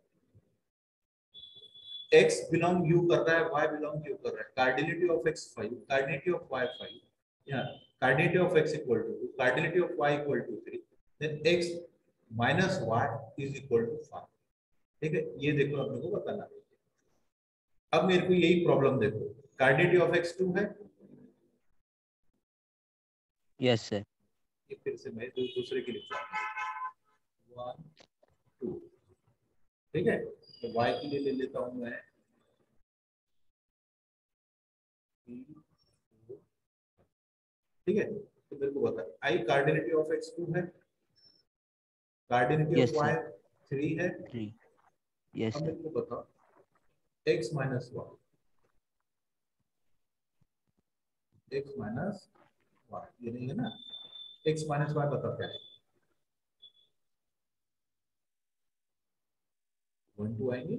x बिलोंग यू कर रहा है y बिलोंग यू कर रहा है. Cardinality of x 5 cardinality of y 5 या cardinality of x equal to 2 cardinality of y equal to 3 then x minus y is equal to 5 ठीक है? ये देखो अपने को बताना है। अब मेरे को यही प्रॉब्लम देखो। कार्डिनेटिव ऑफ़ x 2 है? यस सर ये फिर से मैं दूसरे की लिखता हूँ। वन टू ठीक है? तो y के लिए ले लेता हूँ मैं। ठीक है? तो मेरे को बता आई कार्डिनेटिव ऑफ़ x टू है। Cardinality Yes, of y sir. Three है। थ्री यस अब मेरे को बताओ। X minus Y x minus Y ये नहीं है ना? X माइनस वाई बताओ क्या है? वन टू आएँगे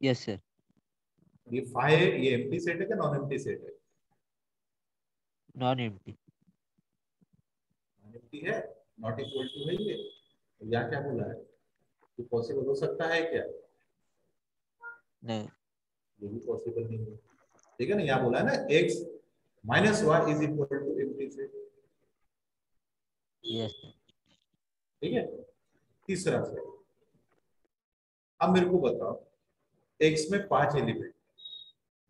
यस सर ये फाइव ये एम्प्टी सेट है क्या? नॉन एम्प्टी सेट है? नॉन एम्प्टी नॉन एम्प्टी है? नॉट इक्वल टू है ये? तो यहाँ क्या बोला है? ये पॉसिबल हो सकता है क्या? नो ये भी पॉसिबल नहीं है। ठीक है ना? यहाँ बोला है ना x minus Y is equal to empty set yes ठीक है? तीसरा सेट अब मेरे को बताओ x में पाँच एलिमेंट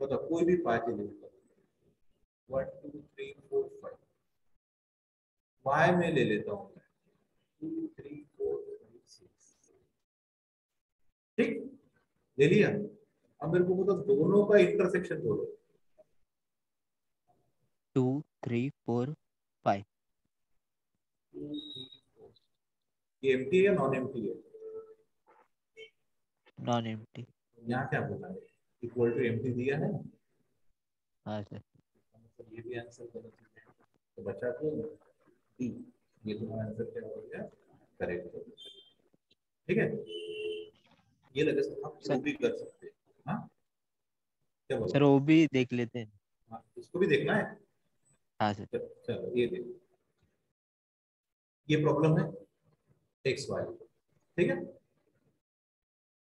बताओ कोई भी पाँच element one two three four five y में ले लेता हूँ मैं। Two three four five six ठीक? ले लिया? अब मेरे को बताओ दोनों का इंटरसेक्शन बोलो। Two three four five two three ये एम्प्टी है या नॉन एम्प्टी है? नॉन एम्प्टी यहाँ क्या बोला है? इक्वल टू एम्प्टी दिया है? हाँ सर मतलब ये भी आंसर गलत है तो बचा तो डी ये तुम्हारा आंसर क्या हो गया? करेक्ट हो गया। ठीक है? ये लगे आप वो भी कर सकते हैं। हाँ? क्या बोल? सर वो भी देख लेते हैं। हाँ इसको भी देखना है? हाँ सर। चलो, ये देखो। ये प्रॉब्लम है? एक्स वाई ठीक है?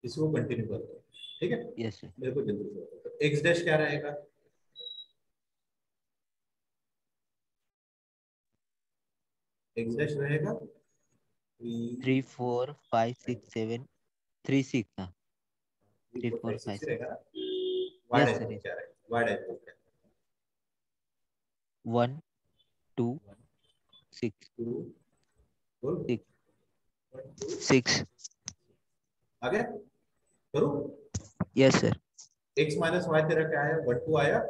इसको कंटिन्यू करते हैं ठीक है? यस सर मेरे को जल्दी तो एक्स डैश क्या रहेगा? एक्स डैश रहेगा? Three four five six seven three six three four five Yes, yes. Y dash क्या one two six two two six. आ गया करूँ? Yes sir X minus Y तेरा क्या है? वन टू आया?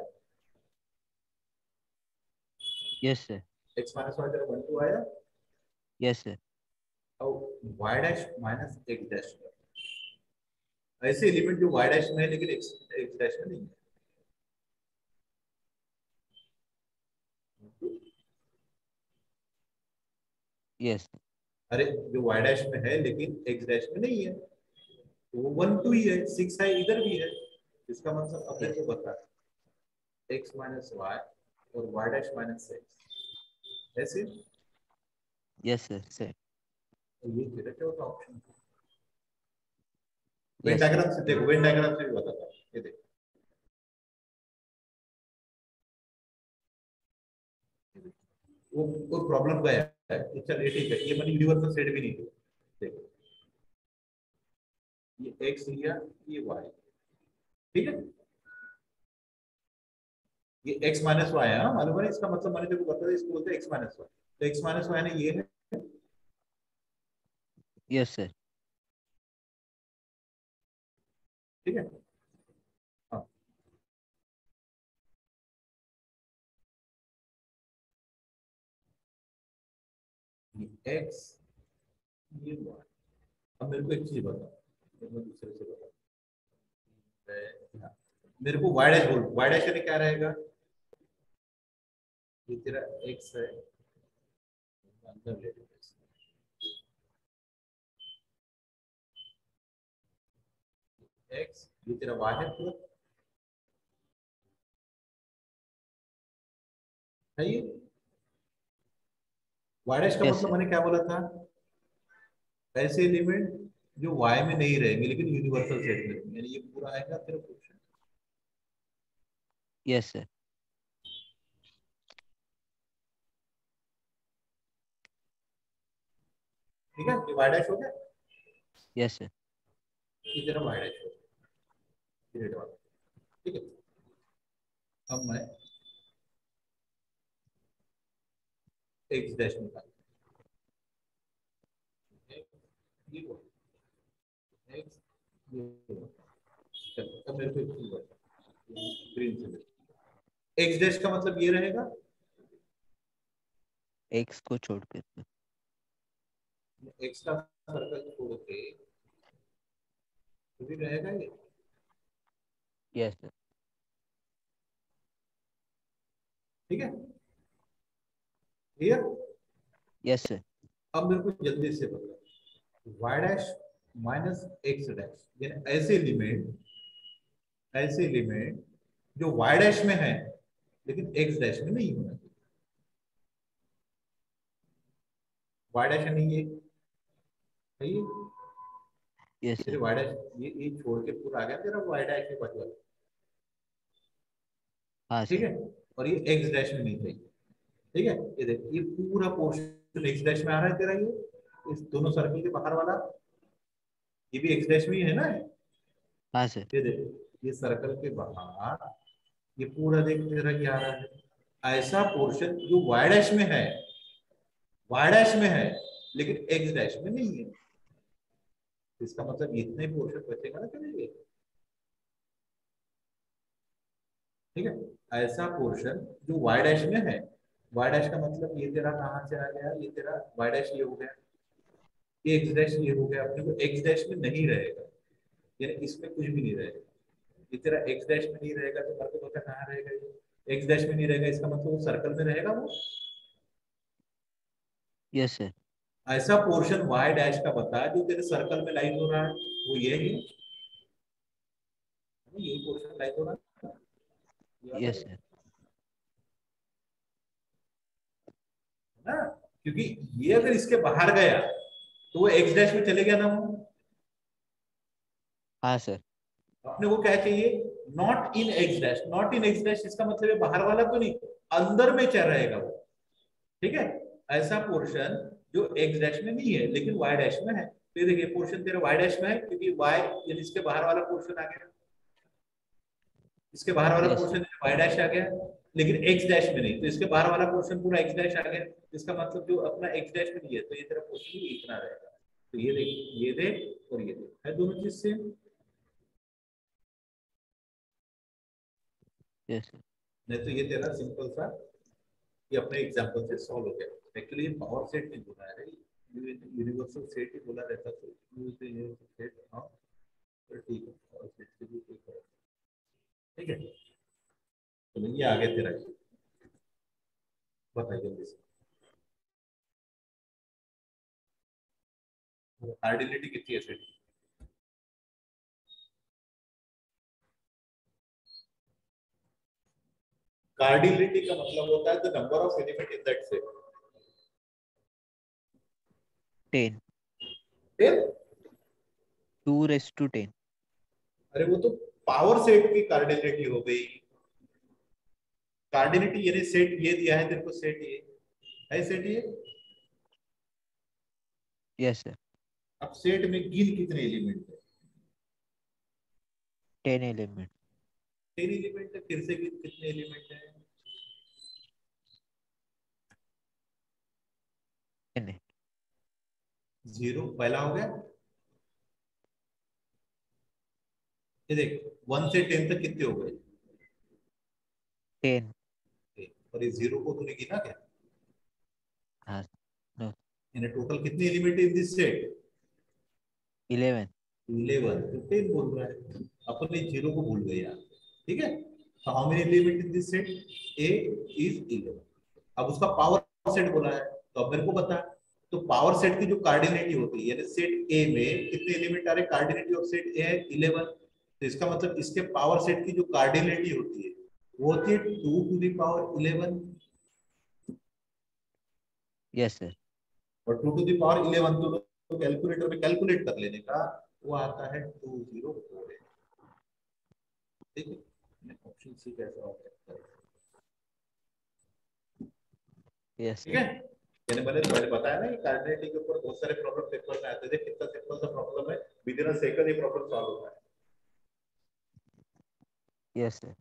Yes sir X minus Y तेरा one two आया? Yes sir और Y dash minus X dash ऐसे एलिमेंट जो वाई डैश में है लेकिन एक्स एक्स डैश में नहीं है। यस अरे जो वाई डैश में है लेकिन एक्स डैश में नहीं है। तो वो वन टू ही है सिक्स है इधर भी है। इसका मतलब मेरे को बता एक्स माइनस वाई और वाई डैश माइनस एक्स ऐसे यस सर सर ये तेरा क्या होता ऑप्शन वेन डायग्राम से देखो वेन डायग्राम से भी बताता हूँ ये देखो। वो वो प्रॉब्लम का है? है चल ये ठीक है ये मैंने यूनिवर्सल सेट भी नहीं दिया देखो। ये एक्स लिया ये वाई ठीक है? ये x माइनस वाई है हाँ, मालूम है? इसका मतलब मैंने देखो बता इसको बोलते हैं x माइनस वाई तो x माइनस वाई ने ये है? यस सर ठीक हाँ? X ये y अब मेरे को एक चीज़ बता मैं दूसरे से बता मेरे को y डैश बोल y डैश यानी क्या रहेगा? ये तेरा x है। X, ये तेरा y है। पूरा है ये? डैश का मतलब मैंने क्या बोला था? ऐसे एलिमेंट जो y में नहीं रहेंगे लेकिन यूनिवर्सल सेट में यानी ये पूरा आएगा तेरा क्वेश्चन यस सर ठीक है? ये y डैश हो गया? यस सर ये तेरा y डैश हो गया। ठीक है। अब मैं x डैश निकाल। ये वो x ये वो। चलो अब मेरे को एक चीज़ ग्रीन से x डैश का मतलब ये रहेगा? एक्स को छोड़ कर x का सर्कल छोड़ के। तो भी रहेगा ये? यस सर ठीक है? क्लियर यस सर अब मेरे को जल्दी से बता y dash minus X dash यानी ऐसे लिमिट ऐसे एलिमेंट जो y डैश में है लेकिन x डैश में नहीं होना चाहिए। Y डैश यानी ये है ये? यस तेरे सर y डैश ये ये छोड़ के पूरा आ गया तेरा y डैश के बच वाला। हाँ ठीक है? और ये एक्स डैश में नहीं चाहिए। ठीक है? ये देख ये पूरा पोर्शन x डैश में आ रहा है तेरा ये इस दोनों सर्कल के बाहर वाला ये भी x डैश में ही है ना? हाँ सर ये देख ये सर्कल के बाहर ये पूरा देख तेरा क्या आ रहा है? ऐसा पोर्शन जो y डैश में है y डैश में है लेकिन x डैश में नहीं है। इसका मतलब इतने पोर्शन बचेगा ना लिए। ठीक है? ऐसा पोर्शन जो y डैश में है y डैश का मतलब ये तेरा कहाँ से आ गया? ये तेरा y डैश ये हो गया। ये x डैश ये हो गया। अपने को x डैश में नहीं रहेगा। यानी इसमें कुछ भी नहीं रहेगा। ये तेरा x डैश में नहीं रहेगा तो मेरे को पता कहाँ रहेगा ये? X डैश में नहीं रहेगा इसका मतलब वो सर्कल में रहेगा वो? यस सर ऐसा पोर्शन वाई डैश का बता जो तेरे सर्कल में लाइन हो रहा है वो ये है यही पोर्शन लाइन हो रहा है। यस सर ना? क्योंकि ये अगर इसके बाहर गया तो वो एक्स डैश में चले गया ना वो। हाँ सर अपने को क्या चाहिए? Not in x dash not in x dash इसका मतलब है बाहर वाला तो नहीं अंदर में चल रहेगा वो। ठीक है? ऐसा पोर्शन जो एक्स डैश में नहीं है लेकिन वाई डैश में है। तो देखिए पोर्शन तेरा वाई डैश में है क्योंकि वाई यानी इसके बाहर वाला पोर्शन आ गया। इसके बाहर वाला. पोर्शन वाई डैश आ गया। लेकिन एक्स डैश में नहीं। तो इसके बाहर वाला पोर्शन पूरा एक्स डैश आ गया। इसका मतलब जो अपना एक्स डैश में नहीं है तो ये तेरा पोर्शन भी इतना रहेगा। तो ये देख ये देख और ये देख। है दोनों चीज़ सेम नहीं तो ये तेरा सिंपल सा ये अपने एग्जांपल से सॉल्व हो गया। एक्चुअली पावर सेट नहीं बोला है यूनिवर्सल सेट ही बोला रहता तो यूनिवर्सल सेट हाँ ठीक है। ठीक है? तो ये आ तेरा बताइए जल्दी से। कार्डिलिटी कितनी है सेट कार्डिलिटी का मतलब होता है the number of element in that set ten फिर टू रेस टू टेन अरे वो तो पावर सेट की कार्डिलिटी हो गई। कार्डिलिटी यानी सेट ये दिया है तेरे को सेट ये। है सेट ये? यस सर अब सेट में गिन कितने एलिमेंट है? टेन एलिमेंट टेन एलिमेंट है फिर से गिन कितने एलिमेंट है? टेन है ज़ीरो पहला हो गया। ये देख वन से टेन तक कितने हो गए? टेन और ये ज़ीरो को तूने गिना क्या? हाँ नो यानी टोटल कितने element in this set eleven eleven तो टेन बोल रहा है। अपन ने ज़ीरो को भूल गए यार। ठीक है? तो how many element in this set A is eleven अब उसका पावर सेट बोला है। तो अब मेरे को बता। तो पावर सेट की जो कार्डिनेटी होती है यानी सेट ए में कितने एलिमेंट आ रहे कार्डिनेटी ऑफ़ सेट ए है इलेवन तो इसका मतलब इसके पावर सेट की जो कार्डिनेटी होती है वो है two to the power eleven yes sir और two to the power eleven तो कैलकुलेटर में कैलकुलेट कर लेने का वो आता है टू ज़ीरो फोर ठीक है? ऑप्शन सी कैसा सकता है यस ठीक है? यानी मैंने पहले बताया ना कि कार्डिनेटी के ऊपर बहुत सारे प्रॉब्लम पेपर में आते थे कितना सिंपल सा प्रॉब्लम है। विद इन अ सेकंड ये प्रॉब्लम सॉल्व होता है। यस सर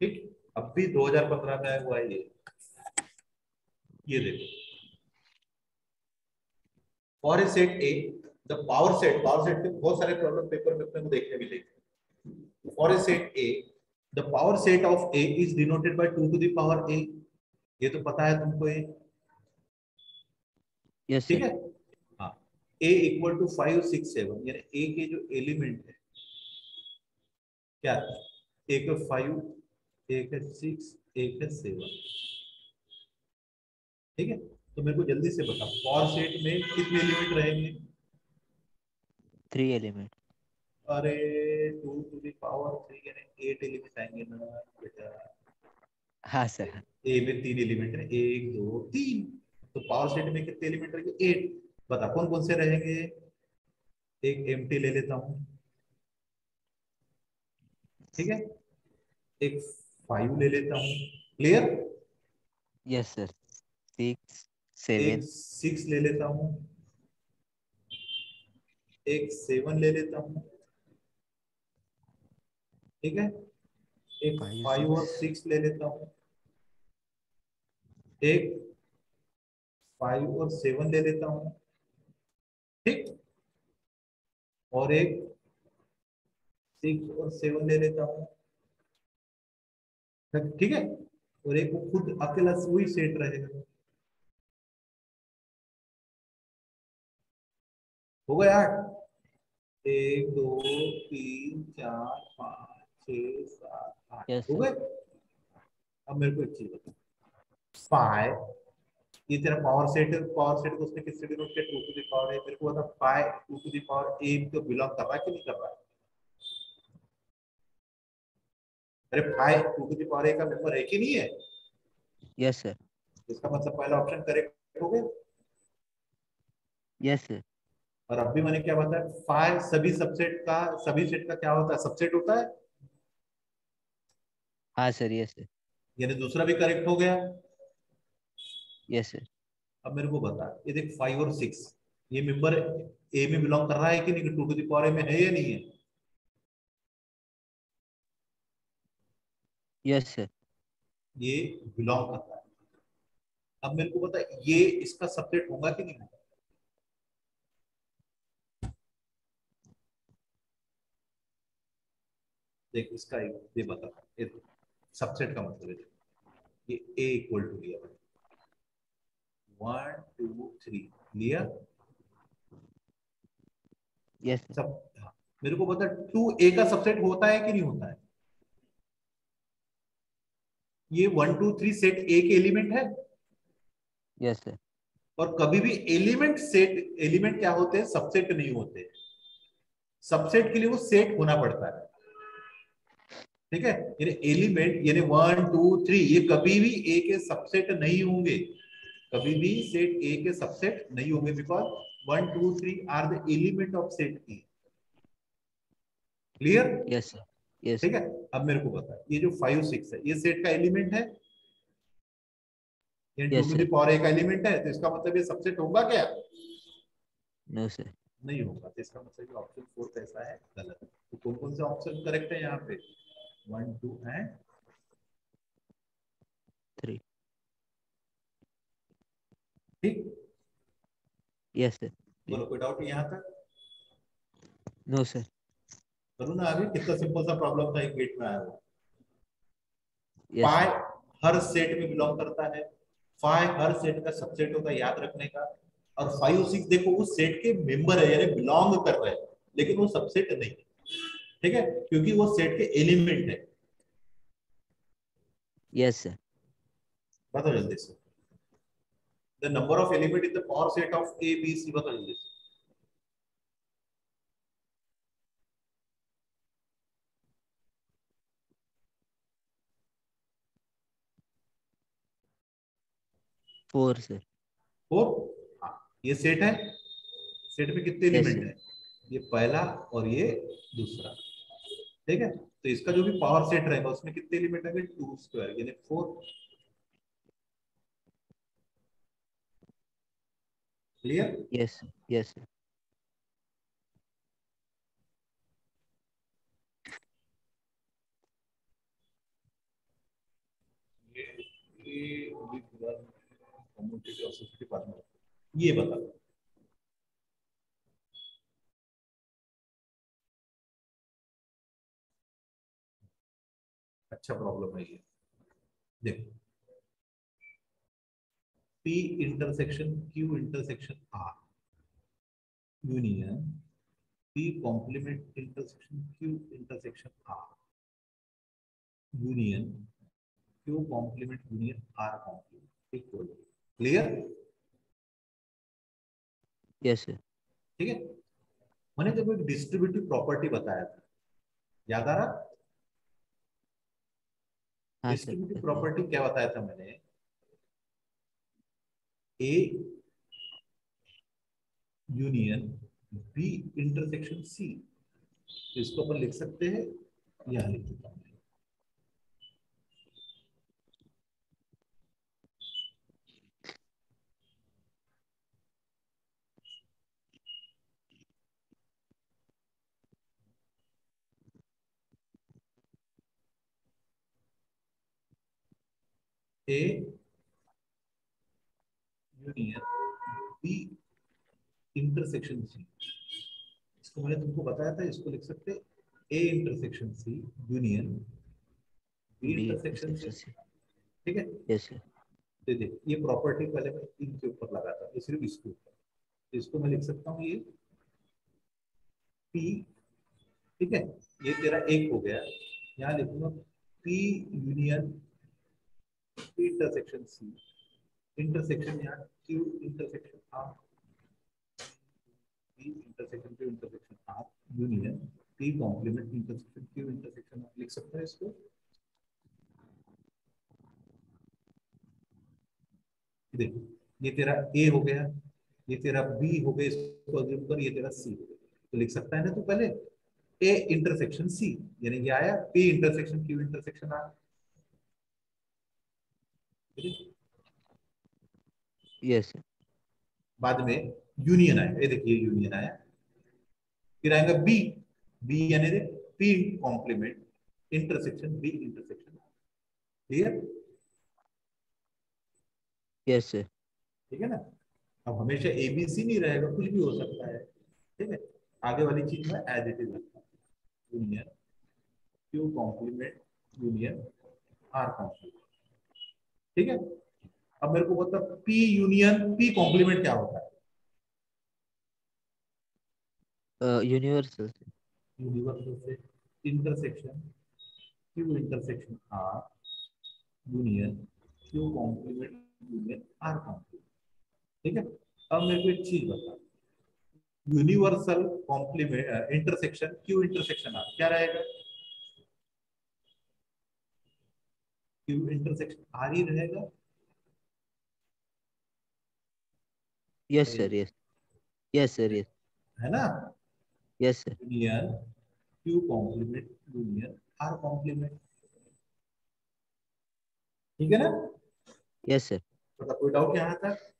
ठीक? अब भी 2015 में आया हुआ है ये। ये देखो। For a set A the power set power set के बहुत सारे प्रॉब्लम पेपर में अपने को देखने मिलेंगे for a set A the power set of A is denoted by 2 to the power A ये तो पता है तुमको ये। यस ठीक है? हाँ। A equal to five six seven यानी a के जो एलिमेंट है क्या? एक है फाइव एक है सिक्स एक है सेवन ठीक है? तो मेरे को जल्दी से बता फॉर सेट में कितने एलिमेंट रहेंगे? थ्री एलिमेंट अरे two to the power three यानी एट एलिमेंट आएँगे ना बेटा। हाँ सर। ए में तीन एलिमेंट है एक दो तीन। तो पावर सेट में कितने एलिमेंट रहेंगे? एट बता कौन कौन से रहेंगे? एक एम ले लेता हूँ। ठीक है? एक फाइव ले लेता हूँ। Clear yes sir six seven six ले लेता हूँ। एक सेवन ले लेता हूँ। ठीक है? एक फाइव और सिक्स ले लेता हूँ। एक फाइव और सेवन ले लेता हूँ। ठीक? और एक सिक्स और सेवन ले लेता हूँ। ठीक है? और एक वो खुद अकेला वही सेट रहेगा। हो गया आठ? एक दो तीन चार पाँच छ सात आठ। Yes, हो गए? अब मेरे को एक चीज़ बता फाइव ये तेरा पावर सेट पावर सेट को उसने किससे डिनोट किया? टू टू दी पावर है मेरे को बता five two to the power A तो बिलोंग कर रहा है कि नहीं कर रहा है? अरे five two to the power A का मेंबर है कि नहीं है? यस सर इसका मतलब पहला ऑप्शन करेक्ट हो गया? यस सर और अभी मैंने क्या बताया? फाइव सभी सबसेट का सभी सेट का क्या होता है? सबसेट होता है? हाँ सर यस सर यानी दूसरा भी करेक्ट हो गया? यस सर अब मेरे को बता ये देख फाइव और सिक्स ये मेंबर ए में बिलोंग कर रहा है कि नहीं? टू टू दावर ए में है या नहीं है? यस सर ये बिलोंग करता है। अब मेरे को बता ये इसका सबसेट होगा कि नहीं? होगा देख इसका एक ये बता सबसेट का मतलब है। ये ए इक्वल टू लिया वन टू थ्री लिया यस सर सब हाँ, मेरे को बता टू ए का सबसेट होता है कि नहीं होता है? ये one two three set A के एलिमेंट है? यस सर और कभी भी एलिमेंट सेट एलिमेंट क्या होते हैं? सबसेट नहीं होते। सबसेट के लिए वो सेट होना पड़ता है। ठीक है? यानी एलिमेंट यानी वन टू थ्री ये कभी भी ए के सबसेट नहीं होंगे। कभी भी सेट ए के सबसेट नहीं होंगे because one two three are the element of set A clear yes sir yes ठीक है? अब मेरे को बता ये जो फाइव सिक्स है ये सेट का एलिमेंट है? Yes, sir. पावर ए का एलिमेंट है तो इसका मतलब ये सबसेट होगा क्या? नो सर नहीं होगा तो इसका मतलब ऑप्शन फोर कैसा है? गलत तो कौन कौन से ऑप्शन करेक्ट है यहाँ पे? वन टू एंड थ्री ठीक? यस सर बोलो कोई डाउट यहाँ तक? नो सर करूँ ना अभी कितना सिंपल सा प्रॉब्लम था एक गेट में आया हुआ। पाई हर सेट में बिलोंग करता है। फाइव हर सेट का सबसेट होता है याद रखने का। और फाइव सिक्स देखो उस सेट के मेंबर है यानी बिलोंग कर रहे हैं लेकिन वो सबसेट नहीं है। ठीक है? क्योंकि वो सेट के एलिमेंट है। यस सर बताओ जल्दी से। The number of element in the power set of A B C बताओ जल्दी से। Four sir four? हाँ ये सेट है। सेट में कितने एलिमेंट है? ये पहला और ये दूसरा। ठीक है? तो इसका जो भी पावर सेट रहेगा उसमें कितने एलिमेंट आएँगे टू स्क्वायर यानी फोर क्लियर यस यस ये ये community intersection Q intersection R union P complement intersection Q intersection R union Q complement union R complement equal to clear yes sir ठीक है? मैंने जब एक डिस्ट्रीब्यूटिव प्रॉपर्टी बताया था। याद आ रहा? हाँ डिस्ट्रीब्यूटिव प्रॉपर्टी क्या बताया था मैंने? A union B intersection C इसको अपन लिख सकते हैं यहाँ लिख देता हूँ A union B intersection C इसको मैंने तुमको बताया था इसको लिख सकते A intersection C union B intersection C ठीक है? यस सर दे दे ये प्रॉपर्टी पहले मैं इनके ऊपर लगाता ये सिर्फ़ इसके ऊपर। तो इसको मैं लिख सकता हूँ ये पी ठीक है? ये तेरा एक हो गया। यहाँ लिखूँगा P union intersection C intersection यहाँ Q intersection R P intersection Q intersection R union P complement intersection Q intersection R लिख सकते हैं इसको। देखो, ये तेरा ए हो गया, ये तेरा बी हो गया, इसको अज्यूम कर, ये तेरा सी तो लिख सकता है ना तू पहले? ए इंटरसेक्शन सी यानी ये आया P intersection Q intersection R yes बाद में यूनियन आया। ये देखिए यूनियन आया। फिर आएगा बी बी यानी P complement intersection B intersection clear yes sir ठीक है ना? अब हमेशा एबीसी नहीं रहेगा कुछ भी हो सकता है। ठीक है? आगे वाली चीज़ में as it is union Q complement union R complement ठीक है? अब मेरे को बता पी यूनियन पी कॉम्प्लीमेंट क्या होता है? यूनिवर्सल यूनिवर्सल से intersection Q intersection R union Q complement union R complement ठीक है? अब मेरे को एक चीज़ बता universal complement intersection Q intersection R क्या रहेगा? क्यू इंटरसेक्शन आर ही रहेगा yes sir yes yes sir yes है ना? Yes sir union Q complement union R complement ठीक है ना? यस सर मतलब कोई डाउट यहाँ तक?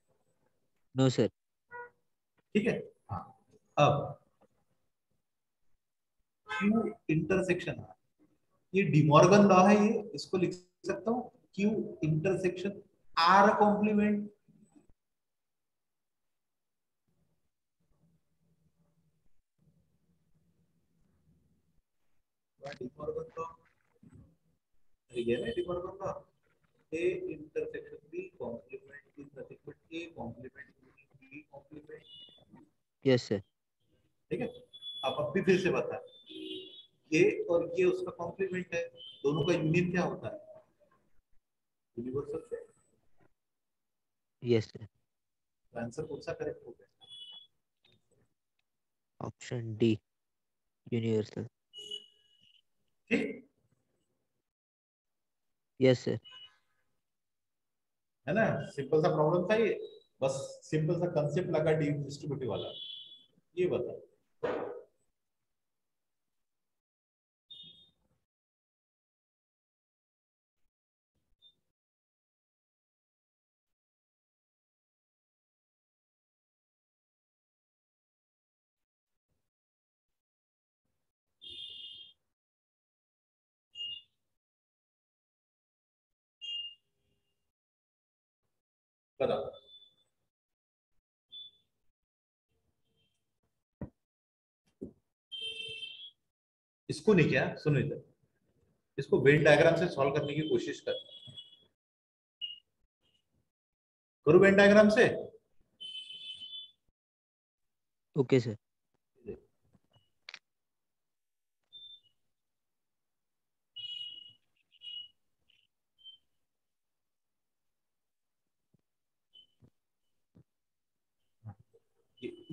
नो सर ठीक है? हाँ। अब क्यू इंटरसेक्शन ये डिमोर्गन लॉ है ये इसको लिख सकता हूँ? Q intersection R complement De Morgan law De Morgan law. A intersection B complement intersection A complement B ठीक है? आप अब भी फिर से बताए। ये और ये उसका कॉम्प्लीमेंट है। दोनों का यूनियन क्या होता है? यूनिवर्सल से? यस सर आंसर कौन सा करेक्ट हो गया? ऑप्शन डी यूनिवर्सल ठीक? यस सर है ना? सिंपल सा प्रॉब्लम था ये। बस सिंपल सा कंसेप्ट लगा डी डिस्ट्रीब्यूटिव वाला। ये बता बता इसको नहीं क्या, सुनो इधर। इसको वेन डायग्राम से सॉल्व करने की कोशिश कर। करो वेन डायग्राम से। ओके सर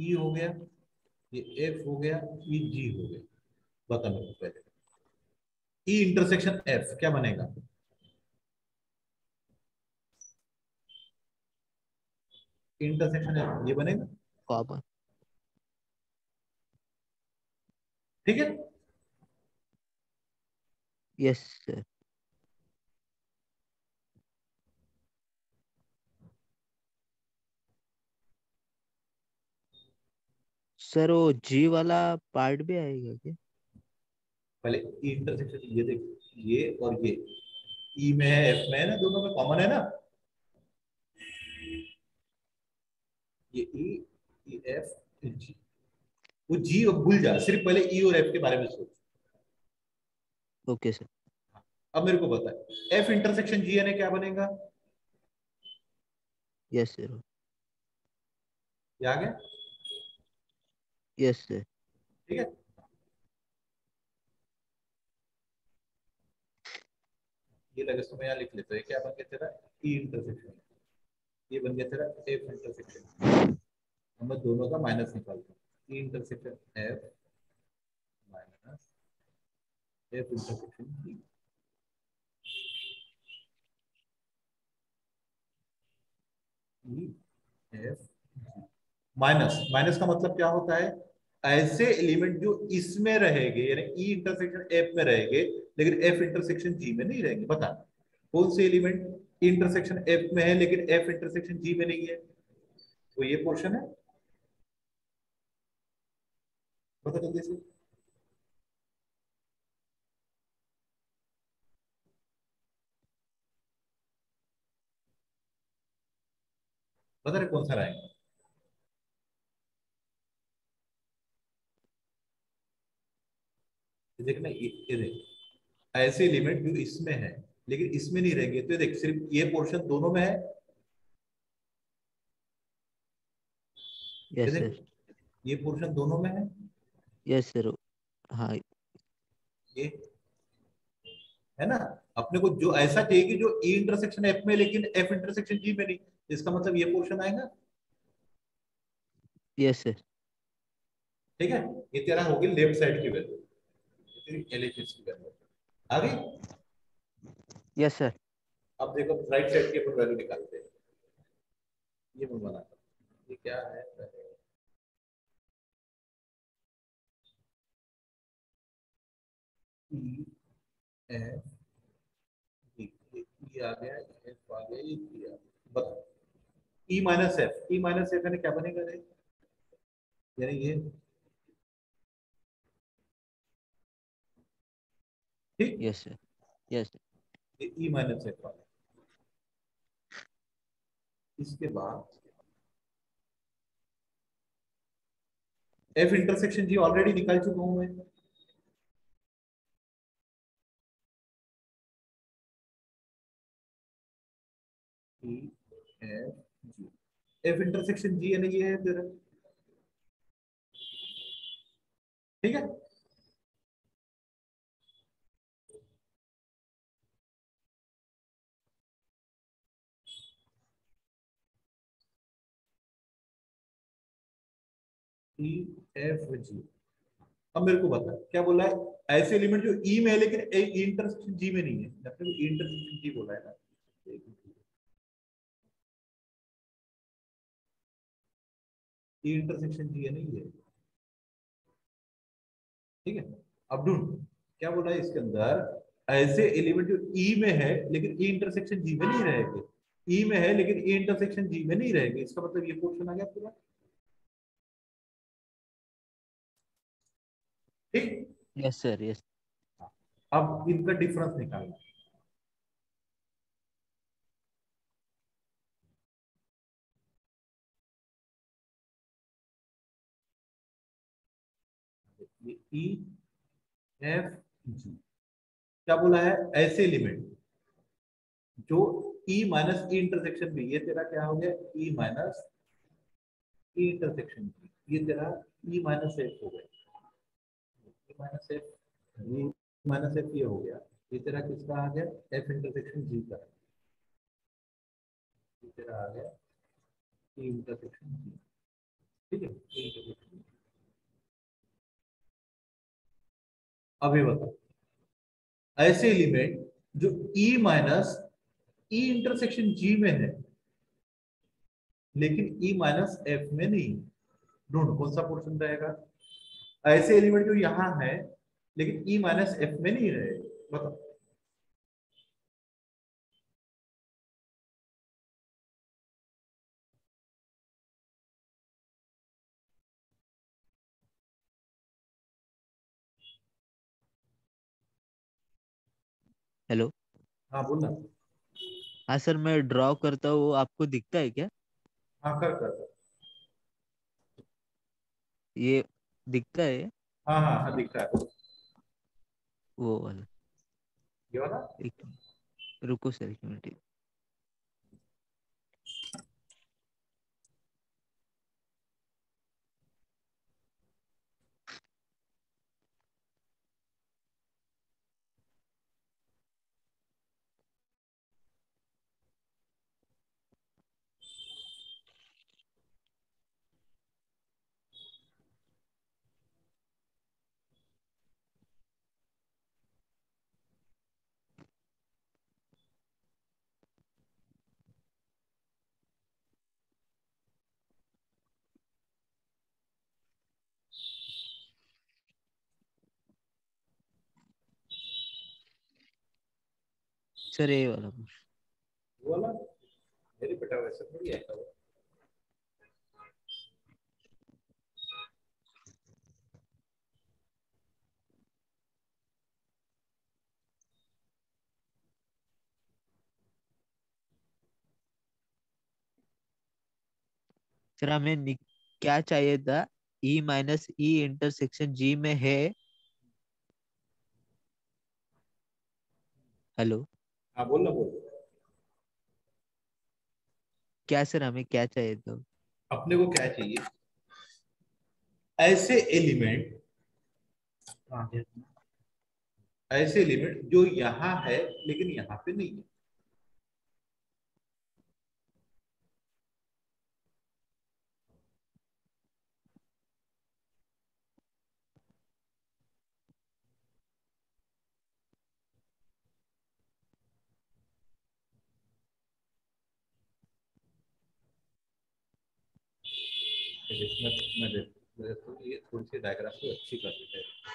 ई हो गया ये एफ़ हो गया ये जी हो गया। बता मेरे को पहले। ई इंटरसेक्शन एफ़ क्या बनेगा? इंटरसेक्शन एफ़ ये बनेगा? कॉमन ठीक है? यस सर सर वो जी वाला पार्ट भी आएगा क्या? पहले इंटरसेक्शन ये देख ये और ये। ई में है एफ़ में है ना दोनों में कॉमन है ना? ये ई ई एफ़ जी वो जी और भूल जा सिर्फ़ पहले ई और एफ़ के बारे में सोच। ओके सर अब मेरे को बता एफ़ इंटरसेक्शन जी यानी क्या बनेगा? यस सर ये आ गया? यस सर ठीक है ये लगे तो मैं यहाँ लिख लेता हूँ। क्या बन गया तेरा? ई इंटरसेक्शन ये बन गया तेरा एफ़ इंटरसेक्शन अब मैं दोनों का माइनस निकालता हूँ। E intersection F minus F intersection E F minus minus का मतलब क्या होता है? ऐसे एलिमेंट जो इसमें रहेंगे, यानी ई इंटरसेक्शन एफ़ में रहेंगे, लेकिन एफ़ इंटरसेक्शन जी में नहीं रहेंगे। बता, कौन से एलिमेंट इंटरसेक्शन एफ़ में है, लेकिन एफ़ इंटरसेक्शन जी में नहीं है? तो ये पोर्शन है। बता जल्दी से। बता रहे कौन सा रहेगा? देखना ये देख ऐसे एलिमेंट जो इसमें है लेकिन इसमें नहीं रहेंगे। तो देख सिर्फ़ ये पोर्शन दोनों में है? यस ये देख, ये पोर्शन दोनों में है? यस सर हाँ। ये है ना? अपने को जो ऐसा चाहिए कि जो ई इंटरसेक्शन एफ़ में लेकिन एफ़ इंटरसेक्शन जी में नहीं इसका मतलब ये पोर्शन आएगा? यस सर ठीक है? ये तेरा होगी लेफ़्ट साइड की वैल्यू एलएचएस की वैल्यू आ गई यस सर अब देखो राइट साइड की अपन वैल्यू निकालते हैं। ये मैं बनाता हूँ। ये क्या है? एफ़ ई आ गया एफ़ आ गया ये जी आ गया। बताओ E minus F E minus F यानी क्या बनेगा रे? यानी ये minus F intersection G already निकाल चुका हूँ मैं। एफ़ इंटरसेक्शन जी यानी ये है तेरा। ठीक है? ई एफ़ जी अब मेरे को बता, क्या बोला है? ऐसे एलिमेंट जो ई में है, लेकिन इंटरसेक्शन जी में नहीं है। अपने को इंटरसेक्शन जी बोला है ना। इंटरसेक्शन जी है नहीं है ठीक है? अब ढूंढ, क्या बोला है इसके अंदर? ऐसे एलिमेंट जो ई में है, लेकिन ई इंटरसेक्शन जी में नहीं रहेंगे। ई में है, लेकिन ई इंटरसेक्शन जी में नहीं रहेंगे। इसका मतलब ये क्वेश्चन आ गया पूरा ठीक यस सर यस अब इनका डिफरेंस निकालना ई एफ़ जी क्या बोला है? ऐसे लिमिट जो ई माइनस ई इंटरसेक्शन में, ये तेरा क्या हो गया? ई माइनस ई इंटरसेक्शन ये तेरा ई माइनस एफ़ हो गया। माइनस एफ़ ये माइनस एफ़ ये हो गया। ये तेरा किसका आ गया? एफ़ इंटरसेक्शन जी का। ये तेरा आ गया। E intersection G. ठीक है? E intersection. अभी बताओ। ऐसे एलिमेंट जो E minus E intersection G में है, लेकिन E माइनस एफ़ में नहीं ढूंढ कौन सा पोर्शन रहेगा? ऐसे एलिमेंट जो यहाँ है लेकिन ई माइनस एफ़ में नहीं रहे। बताओ। हेलो हाँ बोलना। हाँ सर मैं ड्रॉ करता हूँ आपको दिखता है क्या? हाँ कर कर कर। ये दिखता है? हाँ हाँ हाँ दिखता है। वो वाला। ये वाला? एक रुको सर एक मिनट। सर ये वाला। वो वाला? मेरे बेटा वैसे थोड़ी वो सर हमें क्या चाहिए था? ई माइनस ई इंटरसेक्शन जी में है। हेलो हाँ बोल ना बोल। क्या सर हमें? क्या चाहिए तो अपने को क्या चाहिए? ऐसे एलिमेंट ऐसे एलिमेंट जो यहाँ है लेकिन यहाँ पे नहीं है। इसमें मैं देख- मैं तो ये थोड़ी सी डायग्राम को अच्छी कर देते हैं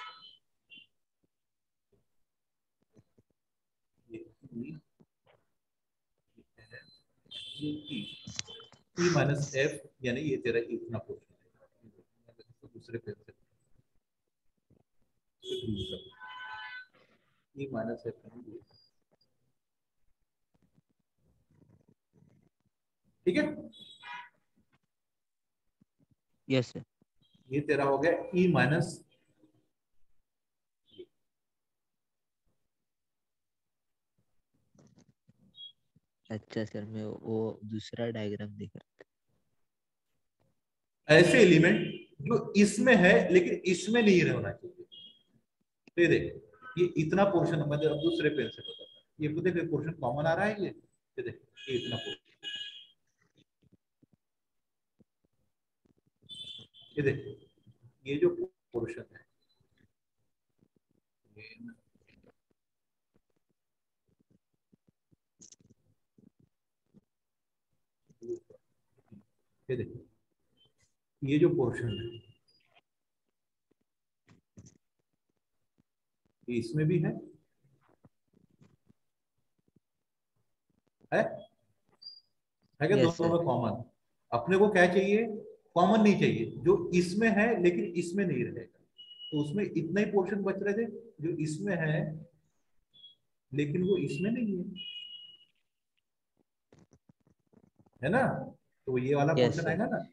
माइनस एफ़ यानी ये तेरा इतना पोर्शन है दूसरे पेज से ई माइनस एफ़ ठीक है? यस सर ये तेरा हो गया ई माइनस अच्छा सर मैं वो दूसरा डायग्राम देख रहा ऐसे एलिमेंट जो इसमें है लेकिन इसमें नहीं रहना चाहिए। ये देख ये इतना पोर्शन मैं अब दूसरे पेन से बताता ये देख पोर्शन कॉमन आ रहा है ये। ये देख ये इतना पोर्शन ये देख ये जो पोर्शन है ये देख ये जो पोर्शन है ये इसमें भी है है? है क्या Yes, दोनों में कॉमन अपने को क्या चाहिए? कॉमन नहीं चाहिए जो इसमें है लेकिन इसमें नहीं रहेगा। तो उसमें इतना ही पोर्शन बच रहे थे जो इसमें है लेकिन वो इसमें नहीं है। है ना? तो ये वाला Yes, पोर्शन sir. आएगा ना?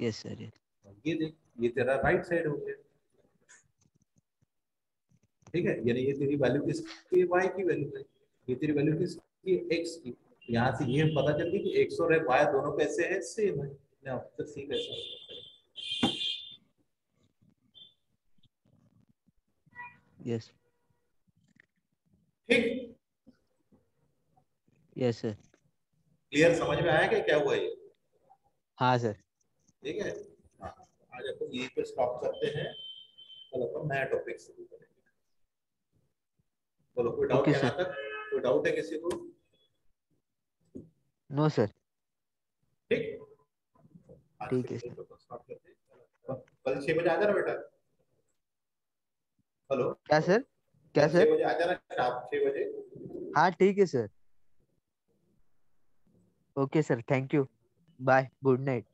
यस सर ये देख ये तेरा राइट साइड हो गया। ठीक है? यानी ये तेरी वैल्यू किसकी वाई की वैल्यू है। ये तेरी वैल्यू किसकी एक्स की। यहाँ से ये पता चल गई कि एक्स और वाई दोनों कैसे है? सेम है। ना तो सी कैसे यस ठीक। यस सर क्लियर समझ में आया कि क्या हुआ ये? हाँ सर ठीक है। हाँ, आज अपन यहीं पे स्टॉप करते हैं। कल अपन नया टॉपिक शुरू करेंगे। बोलो कोई डाउट Okay, तक? कोई डाउट है किसी को? नो सर ठीक? ठीक है। कल छह बजे आ जाना बेटा। हेलो? क्या सर क्या सर बजे आ जाना शाम छह बजे। हाँ ठीक है sir okay sir thank you bye good night